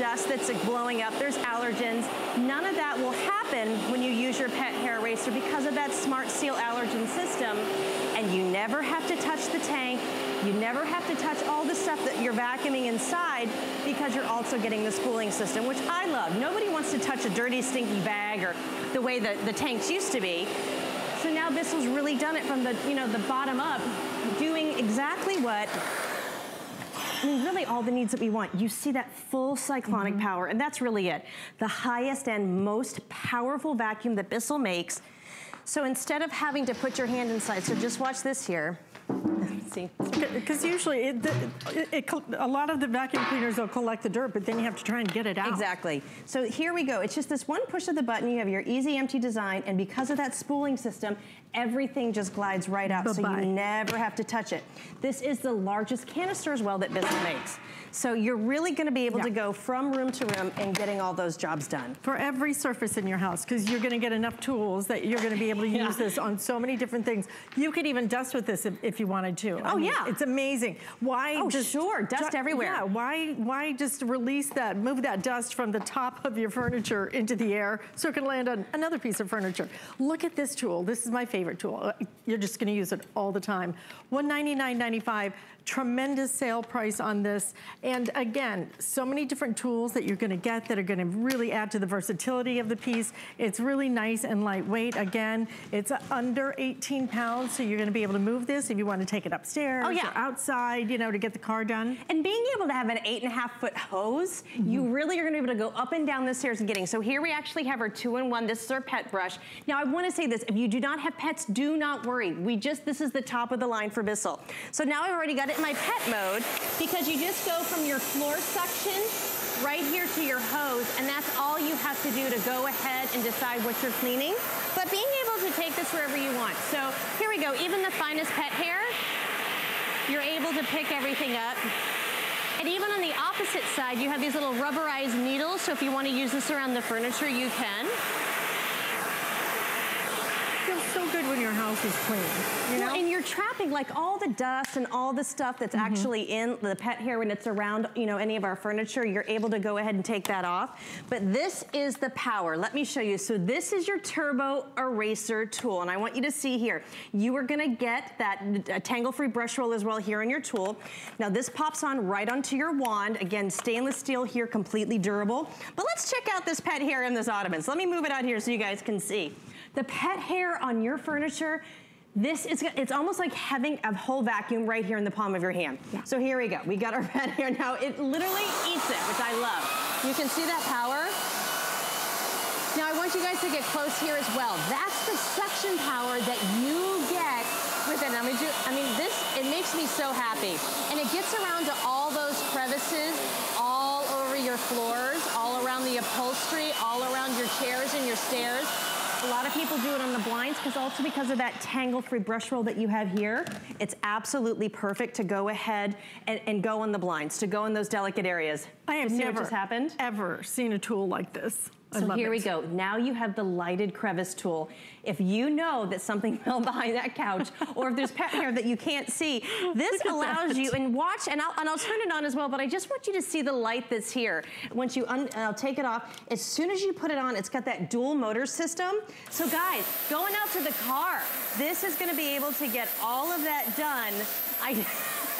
dust that's blowing up, there's allergens. None of that will happen when you use your pet hair eraser because of that Smart Seal allergen system. And you never have to touch the tank. You never have to touch all the stuff that you're vacuuming inside because you're also getting the spooling system, which I love. Nobody wants to touch a dirty, stinky bag or the way that the tanks used to be. So now Bissell's really done it from the, you know, the bottom up, doing exactly what I mean, really all the needs that we want. You see that full cyclonic mm -hmm. power, and that's really it. The highest and most powerful vacuum that Bissell makes. So instead of having to put your hand inside, so just watch this here. See, because usually it, it, it, a lot of the vacuum cleaners will collect the dirt, but then you have to try and get it out. Exactly. So here we go. It's just this one push of the button. You have your easy empty design, and because of that spooling system, everything just glides right out, Bye -bye. so you never have to touch it. This is the largest canister as well that Bissell makes. So you're really gonna be able yeah. to go from room to room and getting all those jobs done. For every surface in your house, because you're gonna get enough tools that you're gonna be able to yeah. use this on so many different things. You could even dust with this if, if you wanted to. Oh I mean, yeah. It's amazing. Why oh, just- sure, dust everywhere. Yeah, why, why just release that, move that dust from the top of your furniture into the air so it can land on another piece of furniture. Look at this tool. This is my favorite tool. You're just gonna use it all the time. $199.95 tremendous sale price on this. And again, so many different tools that you're gonna get that are gonna really add to the versatility of the piece. It's really nice and lightweight. Again, it's under 18 pounds, so you're gonna be able to move this if you wanna take it upstairs oh, yeah. or outside, you know, to get the car done. And being able to have an eight and a half foot hose, mm -hmm. you really are gonna be able to go up and down the stairs and getting. So here we actually have our two-in-one. This is our pet brush. Now I wanna say this, if you do not have pets, do not worry. We just, this is the top of the line for Bissell. So now I've already got it my pet mode because you just go from your floor suction right here to your hose, and that's all you have to do to go ahead and decide what you're cleaning. But being able to take this wherever you want. So here we go, even the finest pet hair, you're able to pick everything up And even on the opposite side, you have these little rubberized needles, so if you want to use this around the furniture, you can feels so good when your house is clean, you know? Well, and you're trapping like all the dust and all the stuff that's mm -hmm. actually in the pet hair when it's around, you know, any of our furniture, you're able to go ahead and take that off. But this is the power. Let me show you. So this is your turbo eraser tool. And I want you to see here, you are gonna get that tangle-free brush roll as well here in your tool. Now this pops on right onto your wand. Again, stainless steel here, completely durable. But let's check out this pet hair in this ottoman. So let me move it out here so you guys can see. The pet hair on your furniture, this is, it's almost like having a whole vacuum right here in the palm of your hand. Yeah. So here we go. We got our pet hair now. It literally eats it, which I love. You can see that power. Now I want you guys to get close here as well. That's the suction power that you get with it. I mean, I mean, this, it makes me so happy. And it gets around to all those crevices, all over your floors, all around the upholstery, all around your chairs and your stairs. A lot of people do it on the blinds because also because of that tangle-free brush roll that you have here, it's absolutely perfect to go ahead and, and go on the blinds, to go in those delicate areas. I have never ever seen a tool like this. So here it. we go. Now you have the lighted crevice tool. If you know that something fell behind that couch or if there's pet hair that you can't see, this allows you, and watch, and I'll, and I'll turn it on as well, but I just want you to see the light that's here. Once you, un, I'll take it off, as soon as you put it on, it's got that dual motor system. So guys, going out to the car, this is gonna be able to get all of that done. I,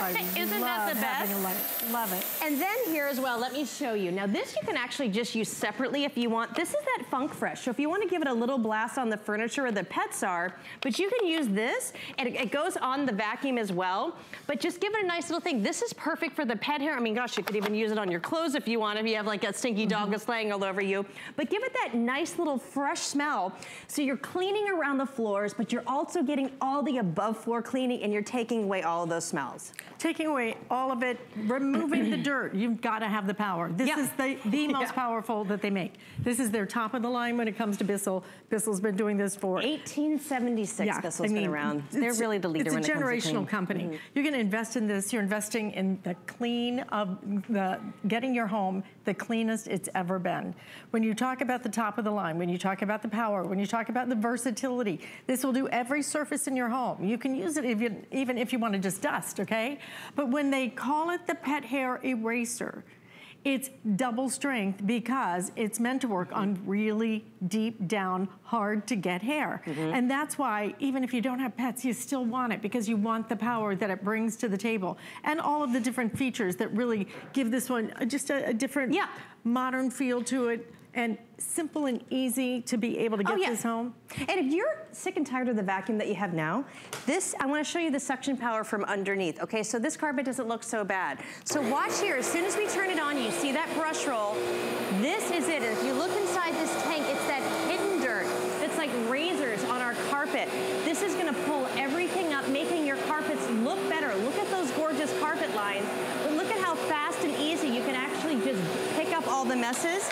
I Isn't that the best? Love it. And then here as well, let me show you. Now this you can actually just use separately if you want. This is that Funk Fresh. So if you want to give it a little blast on the furniture where the pets are, but you can use this and it, it goes on the vacuum as well. But just give it a nice little thing. This is perfect for the pet hair. I mean, gosh, you could even use it on your clothes if you want, if you have like a stinky dog mm -hmm. that's laying all over you. But give it that nice little fresh smell. So you're cleaning around the floors, but you're also getting all the above floor cleaning and you're taking away all of those smells taking away all of it, removing the dirt. You've got to have the power. This yeah. is the, the most yeah. powerful that they make. This is their top of the line when it comes to Bissell. Bissell's been doing this for 1876. Yeah, Bissell's I mean, been around. They're really the leader. when it comes to It's a generational company. Mm -hmm. You're going to invest in this. You're investing in the clean of the getting your home the cleanest it's ever been. When you talk about the top of the line, when you talk about the power, when you talk about the versatility, this will do every surface in your home. You can use it if you, even if you want to just dust, okay? But when they call it the pet hair eraser, it's double strength because it's meant to work on really deep down, hard to get hair. Mm -hmm. And that's why even if you don't have pets, you still want it because you want the power that it brings to the table. And all of the different features that really give this one just a, a different yeah. modern feel to it and simple and easy to be able to oh, get oh, yeah. this home. And if you're sick and tired of the vacuum that you have now, this, I wanna show you the suction power from underneath, okay? So this carpet doesn't look so bad. So watch here, as soon as we turn it on, you see that brush roll, this is it. And if you look inside this tank, it's that hidden dirt that's like razors on our carpet. This is gonna pull everything up, making your carpets look better. Look at those gorgeous carpet lines, but look at how fast and easy you can actually just pick up all the messes.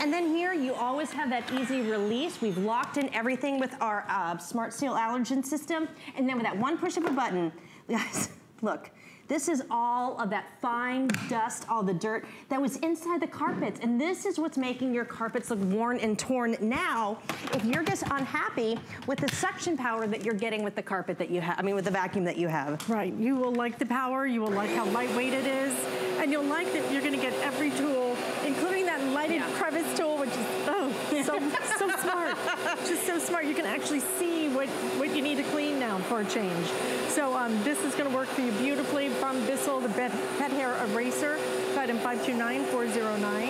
And then here you always have that easy release. We've locked in everything with our uh, Smart Seal allergen system. And then with that one push of a button, guys, look, this is all of that fine dust, all the dirt that was inside the carpets. And this is what's making your carpets look worn and torn now. If you're just unhappy with the suction power that you're getting with the carpet that you have, I mean with the vacuum that you have. Right, you will like the power, you will like how lightweight it is, and you'll like that you're gonna get every tool, including that lighted yeah. crevice tool, which is, oh, so, so smart. Just so smart. You can actually see what, what you need to clean now for a change. So um, this is gonna work for you beautifully from Bissell, the pet, pet hair eraser, item 529409.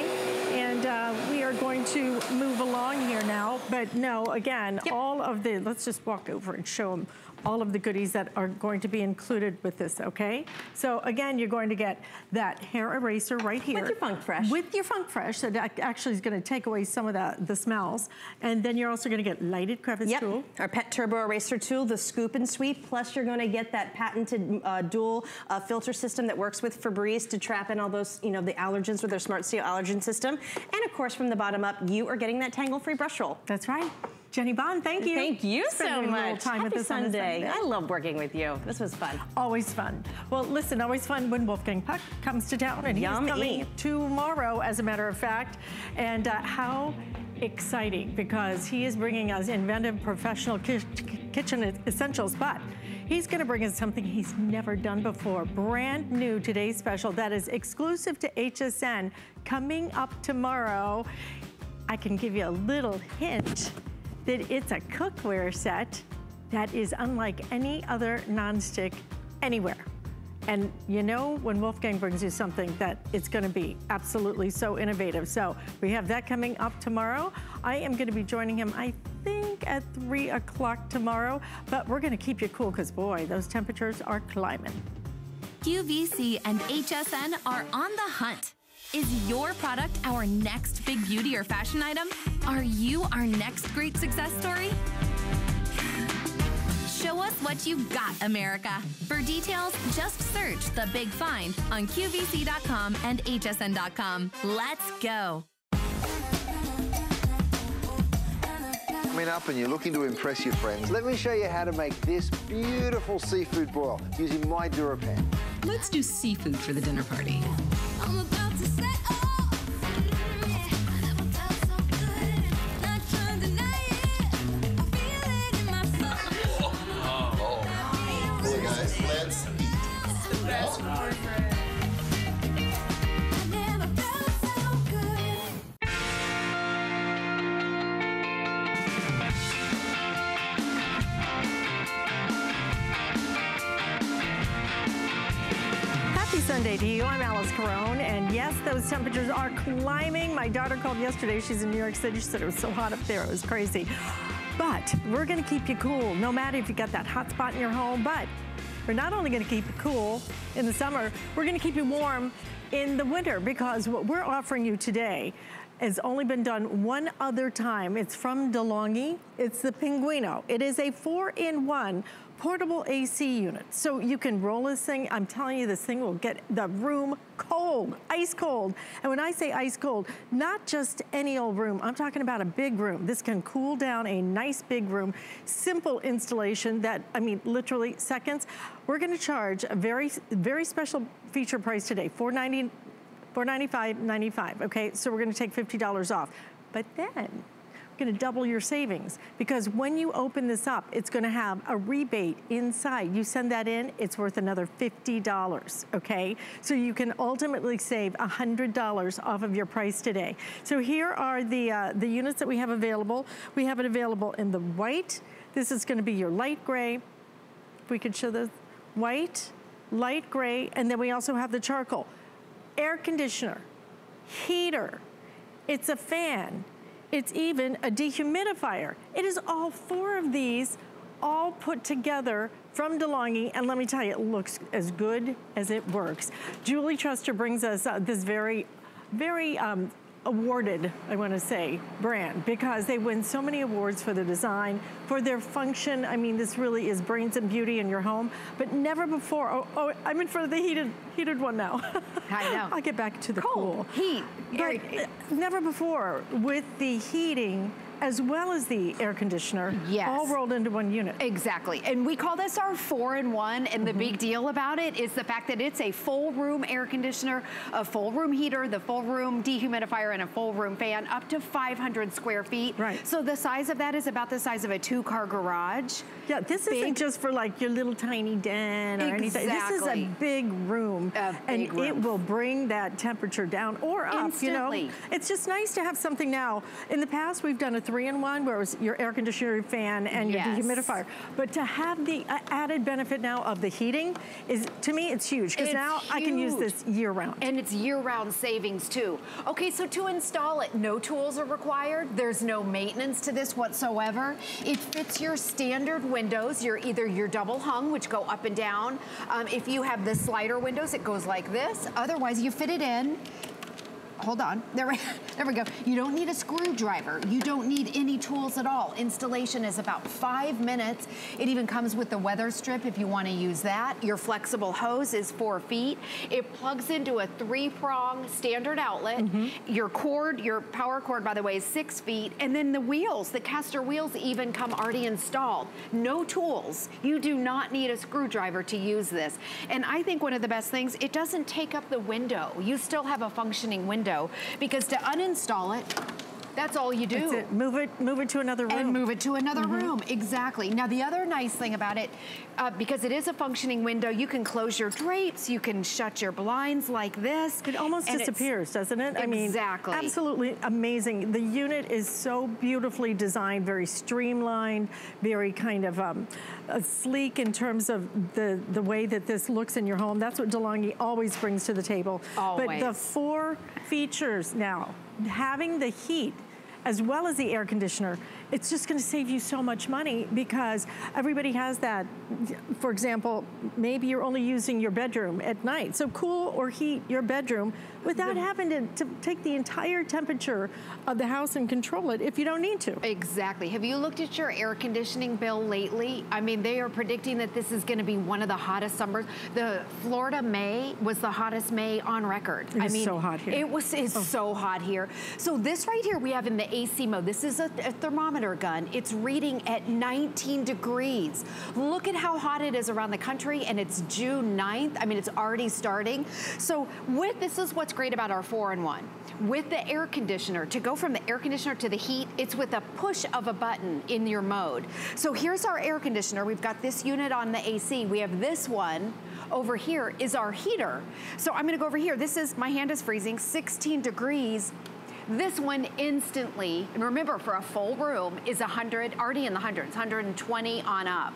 And uh, we are going to move along here now. But no, again, yep. all of the, let's just walk over and show them all of the goodies that are going to be included with this, okay? So again, you're going to get that hair eraser right here. With your Funk Fresh. With your Funk Fresh, so that actually is gonna take away some of the, the smells. And then you're also gonna get lighted crevice yep. tool. Our Pet Turbo Eraser tool, the scoop and sweep, plus you're gonna get that patented uh, dual uh, filter system that works with Febreze to trap in all those, you know, the allergens with their Smart Seal allergen system. And of course, from the bottom up, you are getting that tangle-free brush roll. That's right. Jeni Bond, thank you. Thank you Spending so much. time Happy with us Sunday. Sunday. I love working with you. This was fun. Always fun. Well, listen, always fun when Wolfgang Puck comes to town, and he's coming tomorrow, as a matter of fact. And uh, how exciting, because he is bringing us inventive professional ki- kitchen essentials, but he's going to bring us something he's never done before. Brand new today's special that is exclusive to HSN coming up tomorrow. I can give you a little hint that it's a cookware set that is unlike any other nonstick anywhere. And you know when Wolfgang brings you something that it's gonna be absolutely so innovative. So we have that coming up tomorrow. I am gonna be joining him, I think at three o'clock tomorrow, but we're gonna keep you cool because boy, those temperatures are climbing. QVC and HSN are on the hunt. Is your product our next big beauty or fashion item? Are you our next great success story? Show us what you got, America. For details, just search The Big Find on QVC.com and HSN.com. Let's go. Coming up and you're looking to impress your friends, let me show you how to make this beautiful seafood boil using my DuraPan. Let's do seafood for the dinner party. To set off. Sunday to you. I'm Alyce Caron, and yes, those temperatures are climbing. My daughter called yesterday. She's in New York City. She said it was so hot up there. It was crazy. But we're going to keep you cool, no matter if you got that hot spot in your home. But we're not only going to keep you cool in the summer, we're going to keep you warm in the winter because what we're offering you today has only been done one other time. It's from DeLonghi. It's the Pinguino. It is a four-in-one portable AC unit. So you can roll this thing. I'm telling you, this thing will get the room cold, ice cold. And when I say ice cold, not just any old room. I'm talking about a big room. This can cool down a nice big room. Simple installation that, I mean, literally seconds. We're gonna charge a very, very special feature price today, 490 $495.95, okay? So we're gonna take $50 off. But then, gonna double your savings because when you open this up, it's gonna have a rebate inside. You send that in, it's worth another $50, okay? So you can ultimately save $100 off of your price today. So here are the, uh, the units that we have available. We have it available in the white. This is gonna be your light gray. If we could show the white, light gray, and then we also have the charcoal air conditioner, heater, it's a fan, it's even a dehumidifier. It is all four of these all put together from DeLonghi, and let me tell you, it looks as good as it works. Julie Truster brings us uh, this very, very um, awarded, I want to say, brand because they win so many awards for their design, for their function. I mean, this really is brains and beauty in your home, but never before. Oh, oh I'm in front of the heated, heated one now. I know. I'll get back to the Cold, cool. heat, But uh, never before with the heating as well as the air conditioner Yes. all rolled into one unit. Exactly. And we call this our four in one. And the Mm-hmm. big deal about it is the fact that it's a full room air conditioner, a full room heater, the full room dehumidifier, and a full room fan up to 500 square feet. Right. So the size of that is about the size of a two car garage. Yeah, this isn't just for like your little tiny den or anything. This is a big room. A and big it will bring that temperature down or up, you know. Instantly. It's just nice to have something now. In the past, we've done a three-in-one where it was your air conditioner, your fan, and Yes. your dehumidifier. But to have the uh, added benefit now of the heating is, to me, it's huge. Because now I can use this year-round. And it's year-round savings too. Okay, so to install it, no tools are required. There's no maintenance to this whatsoever. It fits your standard windows. You're either your double hung, which go up and down. Um, if you have the slider windows, it goes like this. Otherwise, you fit it in hold on. There, we- there we go. You don't need a screwdriver. You don't need any tools at all. Installation is about five minutes. It even comes with the weather strip if you want to use that. Your flexible hose is four feet. It plugs into a three-prong standard outlet. Mm-hmm. Your cord, your power cord, by the way, is six feet. And then the wheels, the caster wheels even come already installed. No tools. You do not need a screwdriver to use this. And I think one of the best things, it doesn't take up the window. You still have a functioning window because to uninstall it, that's all you do. It. Move it, move it to another room. And move it to another room, exactly. Now the other nice thing about it, uh, because it is a functioning window, you can close your drapes, you can shut your blinds like this. It almost disappears, doesn't it? I mean, Exactly. absolutely amazing. The unit is so beautifully designed, very streamlined, very kind of um, uh, sleek in terms of the, the way that this looks in your home. That's what DeLonghi always brings to the table. But the four features now, having the heat as well as the air conditioner, it's just gonna save you so much money because everybody has that. For example, maybe you're only using your bedroom at night. So cool or heat your bedroom without having to, to take the entire temperature of the house and control it if you don't need to. Exactly. Have you looked at your air conditioning bill lately? I mean, they are predicting that this is going to be one of the hottest summers. The Florida May was the hottest May on record. It I is mean, so hot here. It was it's oh. so hot here. So this right here we have in the AC mode. This is a, a thermometer gun. It's reading at 19 degrees. Look at how hot it is around the country, and it's June 9th. I mean, it's already starting. So with this is what's great about our four-in-one. With the air conditioner, to go from the air conditioner to the heat, it's with a push of a button in your mode. So here's our air conditioner. We've got this unit on the AC. We have this one over here is our heater. So I'm gonna go over here. This is, my hand is freezing, 16 degrees. This one instantly, and remember for a full room is 100, already in the hundreds, 120 on up.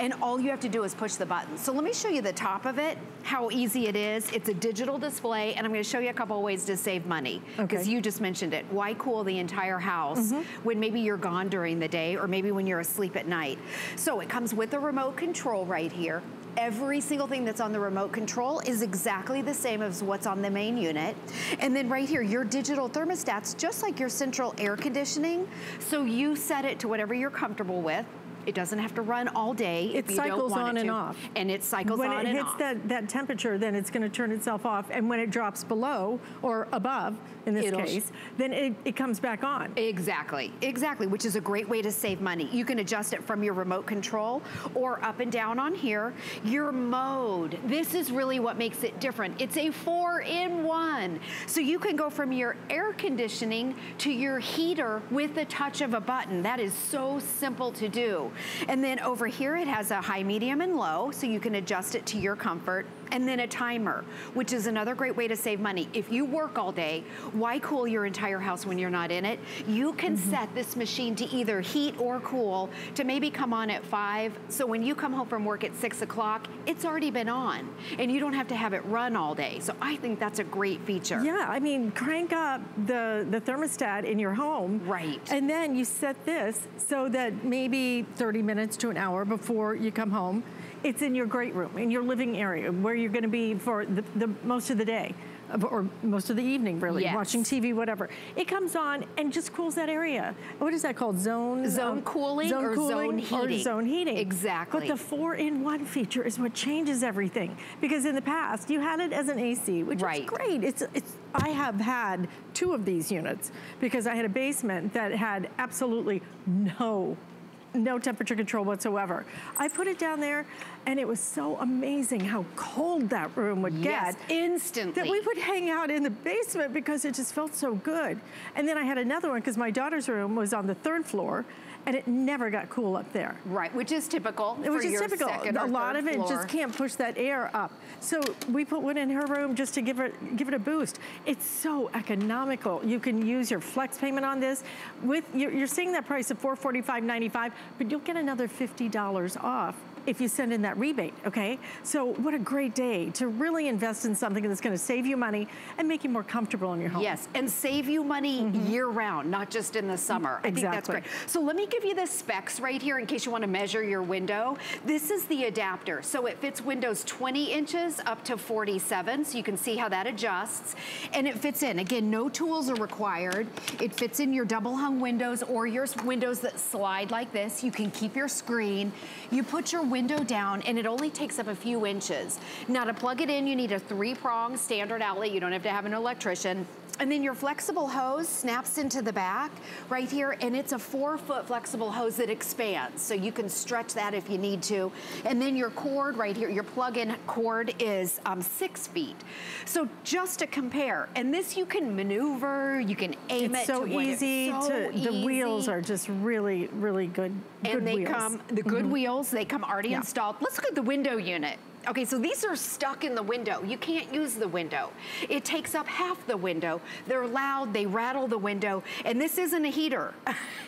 And all you have to do is push the button. So let me show you the top of it, how easy it is. It's a digital display, and I'm gonna show you a couple of ways to save money. Because Okay. you just mentioned it. Why cool the entire house mm-hmm. when maybe you're gone during the day or maybe when you're asleep at night? So it comes with a remote control right here. Every single thing that's on the remote control is exactly the same as what's on the main unit. And then right here, your digital thermostats, just like your central air conditioning. So you set it to whatever you're comfortable with. It doesn't have to run all day It if you don't cycles on it and off. And it cycles on and off. when it hits that, that temperature, then it's going to turn itself off. And when it drops below or above, in this It'll case, then it, it comes back on. Exactly, exactly, which is a great way to save money. You can adjust it from your remote control or up and down on here. Your mode, this is really what makes it different. It's a four in one. So you can go from your air conditioning to your heater with the touch of a button. That is so simple to do. And then over here, it has a high, medium, and low, so you can adjust it to your comfort. And then a timer, which is another great way to save money. If you work all day, why cool your entire house when you're not in it? You can mm-hmm. set this machine to either heat or cool to maybe come on at five. So when you come home from work at six o'clock, it's already been on and you don't have to have it run all day. So I think that's a great feature. Yeah, I mean, crank up the, the thermostat in your home. Right. And then you set this so that maybe 30 minutes to an hour before you come home, it's in your great room, in your living area, where you're going to be for the, the most of the day. Or most of the evening, really, Yes. watching TV, whatever. It comes on and just cools that area. What is that called? Zone um, Zone cooling or zone Or heating. zone heating. Exactly. But the four-in-one feature is what changes everything. Because in the past, you had it as an AC, which Right. is great. It's, it's, I have had two of these units because I had a basement that had absolutely no no temperature control whatsoever. I put it down there and it was so amazing how cold that room would Yes, get. instantly. That we would hang out in the basement because it just felt so good. And then I had another one because my daughter's room was on the third floor and it never got cool up there. Right, which is typical Which for is typical. second A lot of it floor. just can't push that air up. So we put one in her room just to give it give it a boost. It's so economical. You can use your flex payment on this. With you're, you're seeing that price of $445.95, but you'll get another $50 off if you send in that rebate, okay? So what a great day to really invest in something that's gonna save you money and make you more comfortable in your home. Yes, and save you money mm-hmm. year round, not just in the summer. I think that's Exactly. great. So let me give you the specs right here in case you want to measure your window. This is the adapter. So it fits windows 20 inches up to 47, so you can see how that adjusts. And it fits in. Again, no tools are required. It fits in your double hung windows or your windows that slide like this. You can keep your screen. You put your window down and it only takes up a few inches. Now to plug it in, you need a three prong standard outlet. You don't have to have an electrician. And then your flexible hose snaps into the back right here, and it's a four foot flexible hose that expands. So you can stretch that if you need to. And then your cord right here, your plug-in cord is um, six feet. So just to compare, and this you can maneuver, you can aim It's it so easy so to, the wheels are just really, really good, good and they wheels. come the good Mhm. wheels they come already Yeah. installed let's look at the window unit okay so these are stuck in the window. You can't use the window. It takes up half the window. They're loud they rattle the window and this isn't a heater.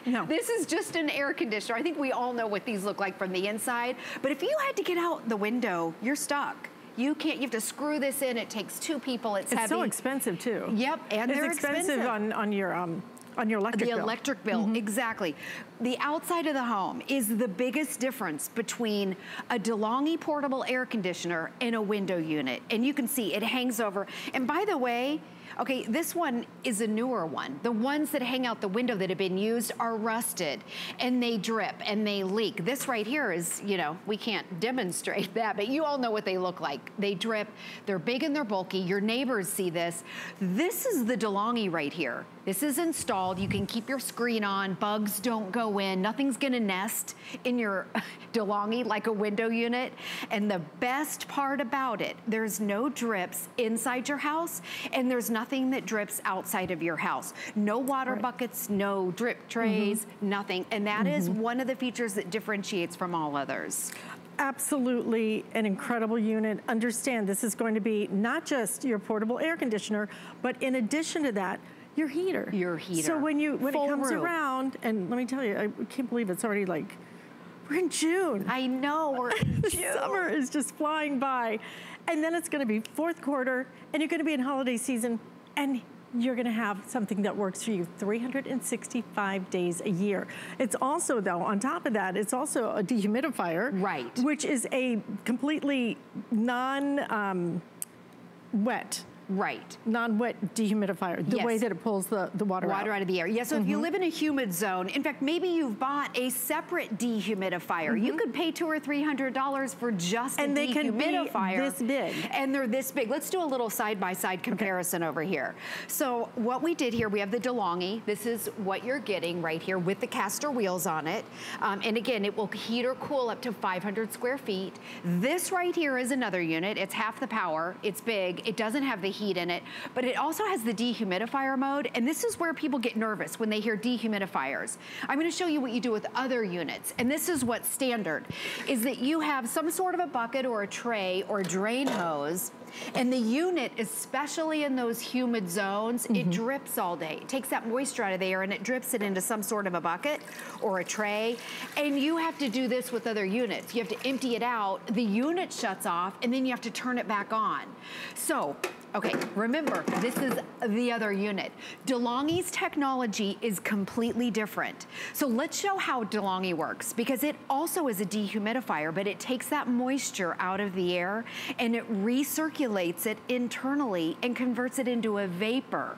No. this is just an air conditioner. I think we all know what these look like from the inside but if you had to get out the window you're stuck. You can't you have to screw this in. It takes two people. It's, It's heavy. so expensive too. Yep, and it's they're expensive, expensive. on on your um on your electric the bill. The electric bill, mm-hmm. exactly. The outside of the home is the biggest difference between a DeLonghi portable air conditioner and a window unit. And you can see it hangs over. And by the way, okay, this one is a newer one. The ones that hang out the window that have been used are rusted and they drip and they leak. This right here is, you know, we can't demonstrate that, but you all know what they look like. They drip, they're big and they're bulky. Your neighbors see this. This is the DeLonghi right here. This is installed. You can keep your screen on. Bugs don't go in. Nothing's going to nest in your DeLonghi like a window unit. And the best part about it, there's no drips inside your house and there's nothing that drips outside of your house. No water buckets, no drip mm-hmm. trays, nothing. And that is mm-hmm. one of the features that differentiates from all others. Absolutely an incredible unit. Understand this is going to be not just your portable air conditioner, but in addition to that, your heater. Your heater. So when you when Full it comes roof. around, and let me tell you, I can't believe it's already like we're in June. I know, we're in June. Summer is just flying by. And then it's gonna be fourth quarter, and you're gonna be in holiday season, and you're gonna have something that works for you 365 days a year. It's also, though, on top of that, it's also a dehumidifier. Right. Which is a completely non, um, wet, Right. non-wet dehumidifier, the Yes. way that it pulls the, the water, Water out. out of the air. Yeah, so if you live in a humid zone, in fact, maybe you've bought a separate dehumidifier. You could pay two or three hundred dollars for just a dehumidifier. And a they can be this big. And they're this big. Let's do a little side-by-side comparison over here. So what we did here, we have the DeLonghi. This is what you're getting right here with the caster wheels on it. Um, and again, it will heat or cool up to 500 square feet. This right here is another unit. It's half the power. It's big. It doesn't have the heat in it, but it also has the dehumidifier mode. And this is where people get nervous when they hear dehumidifiers. I'm gonna show you what you do with other units. And this is what's standard, is that you have some sort of a bucket or a tray or a drain hose and the unit, especially in those humid zones, it mm-hmm. drips all day. It takes that moisture out of the air and it drips it into some sort of a bucket or a tray. And you have to do this with other units. You have to empty it out, the unit shuts off, and then you have to turn it back on. So, Okay, remember, this is the other unit. DeLonghi's technology is completely different. So let's show how DeLonghi works because it also is a dehumidifier, but it takes that moisture out of the air and it recirculates it internally and converts it into a vapor.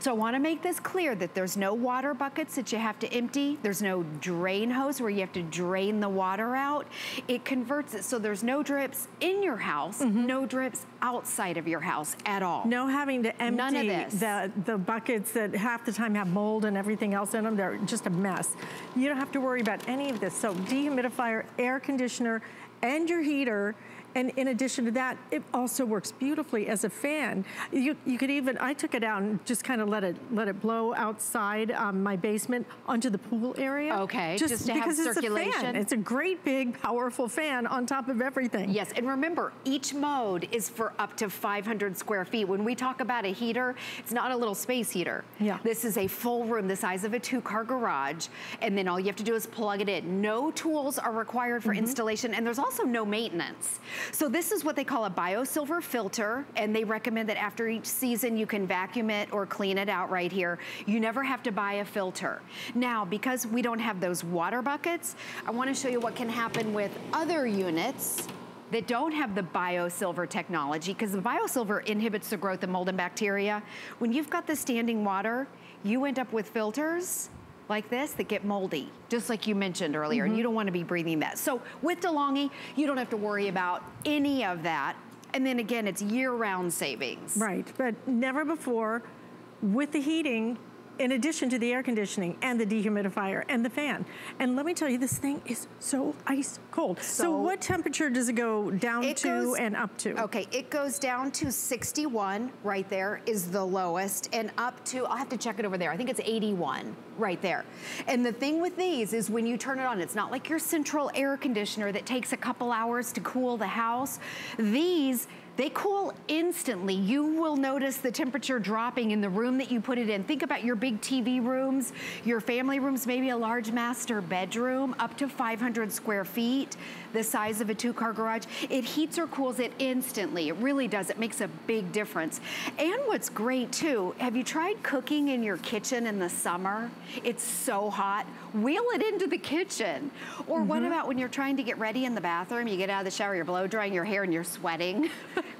So I wanna make this clear that there's no water buckets that you have to empty. There's no drain hose where you have to drain the water out. It converts it so there's no drips in your house, mm-hmm. no drips outside of your house at all. No having to empty None of this. the the buckets that half the time have mold and everything else in them. They're just a mess. You don't have to worry about any of this. So dehumidifier, air conditioner, and your heater And in addition to that, it also works beautifully as a fan. You, you could even, I took it out and just kind of let it let it blow outside um, my basement onto the pool area. Okay, just to have because it's a circulation. fan. It's a great big powerful fan on top of everything. Yes, and remember, each mode is for up to 500 square feet. When we talk about a heater, it's not a little space heater. Yeah. This is a full room the size of a two-car garage, and then all you have to do is plug it in. No tools are required for installation, and there's also no maintenance. So this is what they call a biosilver filter, and they recommend that after each season you can vacuum it or clean it out right here. You never have to buy a filter. Now, because we don't have those water buckets, I wanna show you what can happen with other units that don't have the biosilver technology, because the biosilver inhibits the growth of mold and bacteria. When you've got the standing water, you end up with filters like this that get moldy, just like you mentioned earlier, and mm-hmm. you don't want to be breathing that. So with DeLonghi, you don't have to worry about any of that. And then again, it's year-round savings. Right, but never before with the heating in addition to the air conditioning and the dehumidifier and the fan. And let me tell you, this thing is so ice cold. So, So- what temperature does it go down It to goes- and up to? Okay, it goes down to 61 right there is the lowest and up to, I'll have to check it over there. I think it's 81 right there. And the thing with these is when you turn it on, it's not like your central air conditioner that takes a couple hours to cool the house. These, they cool instantly. You will notice the temperature dropping in the room that you put it in. Think about your big TV rooms, your family rooms, maybe a large master bedroom, up to 500 square feet, the size of a two-car garage. It heats or cools it instantly. It really does. It makes a big difference. And what's great too, have you tried cooking in your kitchen in the summer? It's so hot. Wheel it into the kitchen. Or what mm-hmm. about when you're trying to get ready in the bathroom, you get out of the shower, you're blow drying your hair and you're sweating.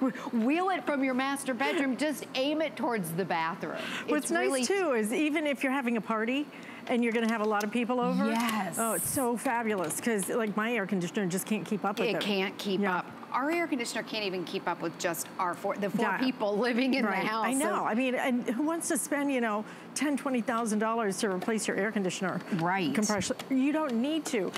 Wheel it from your master bedroom, just aim it towards the bathroom. What's It's nice really too is even if you're having a party and you're gonna have a lot of people over. Yes. Oh, it's so fabulous because like my air conditioner just can't keep up with it. It can't keep Yeah. up. Our air conditioner can't even keep up with just our four, the four Yeah. people living in Right. the house. I So- know. I mean, and who wants to spend, you know, ten, twenty thousand dollars to replace your air conditioner? Right. Compressor. You don't need to.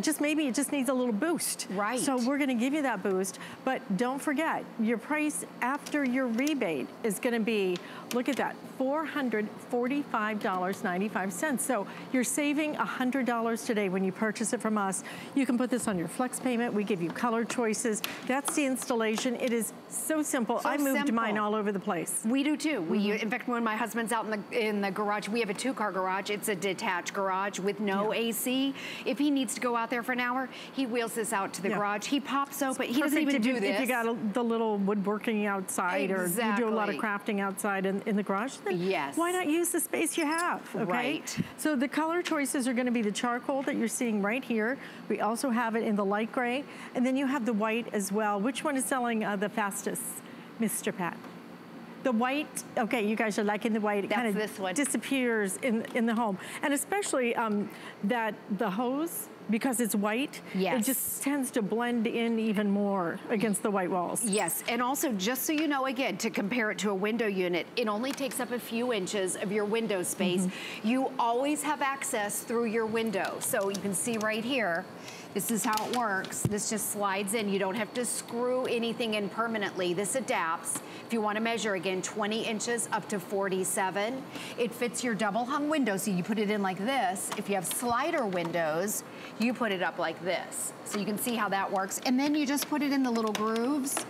Just maybe it just needs a little boost. Right. So we're going to give you that boost, but don't forget your price after your rebate is going to be. Look at that, four hundred forty-five dollars ninety-five cents. So you're saving hundred dollars today when you purchase it from us. You can put this on your flex payment. We give you color choices. That's the installation. It is so simple. So I moved simple. mine all over the place. We do too. We, Mm-hmm. in fact, when my husband's out in the in the garage, we have a two-car garage. It's a detached garage with no AC. If he needs to go out there for an hour, he wheels this out to the Yeah. garage. He pops open. He doesn't even do you, this. If you got a, the little woodworking outside or you do a lot of crafting outside in, in the garage, then Yes. why not use the space you have, okay? Right. So the color choices are gonna be the charcoal that you're seeing right here. We also have it in the light gray, and then you have the white as well. Which one is selling uh, the fastest, Mr. Pat? The white, okay, you guys are liking the white. It That's kind of this one. disappears in, in the home. And especially um, that the hose, because it's white, Yes. it just tends to blend in even more against the white walls. Yes, and also just so you know, again, to compare it to a window unit, it only takes up a few inches of your window space. Mm-hmm. You always have access through your window. So you can see right here, this is how it works. This just slides in. You don't have to screw anything in permanently. This adapts. If you want to measure again, 20 inches up to 47. It fits your double hung window, so you put it in like this. If you have slider windows, you put it up like this. So you can see how that works. And then you just put it in the little grooves.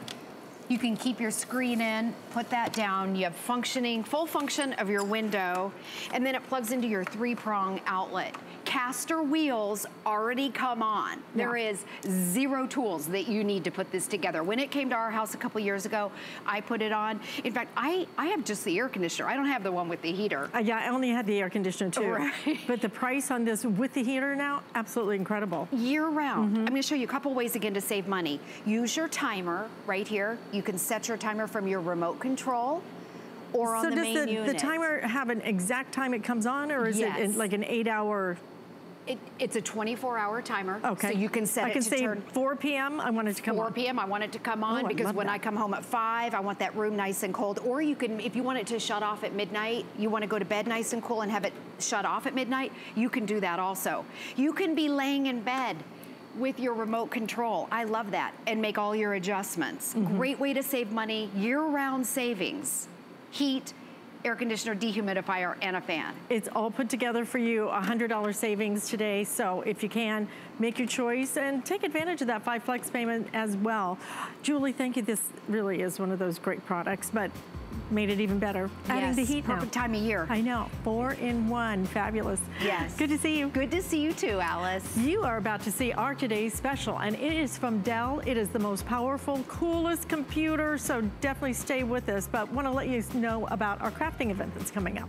You can keep your screen in, put that down. You have functioning, full function of your window, and then it plugs into your three-prong outlet. Caster wheels already come on. There is zero tools that you need to put this together. When it came to our house a couple years ago, I put it on. In fact, I, I have just the air conditioner. I don't have the one with the heater. Uh, yeah, I only had the air conditioner too. Right. But the price on this with the heater now, absolutely incredible. year round. Mm-hmm. I'm gonna show you a couple ways again to save money. Use your timer right here. You can set your timer from your remote control or on so the does main the, the timer have an exact time it comes on or is it Yes. in, like an eight hour? It, it's a 24 hour timer. Okay. So you can set I it can to say turn 4 p.m. I want it to come 4 on. p.m. I want it to come on because when that. I come home at 5, I want that room nice and cold. Or you can, if you want it to shut off at midnight, you want to go to bed nice and cool and have it shut off at midnight, you can do that also. You can be laying in bed with your remote control. I love that. And make all your adjustments. Mm-hmm. Great way to save money, year-round savings. Heat, air conditioner, dehumidifier, and a fan. It's all put together for you, $100 savings today. So if you can, make your choice and take advantage of that five flex payment as well. Julie, thank you. This really is one of those great products, but made it even better. Adding the Yes, heat now. perfect time of year. I know, four in one, fabulous. Yes. Good to see you. Good to see you too, Alyce. You are about to see our today's special, and it is from Dell. It is the most powerful, coolest computer, so definitely stay with us. But want to let you know about our crafting event that's coming up.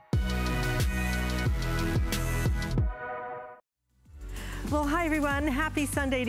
Well, hi, everyone. Happy Sunday to you.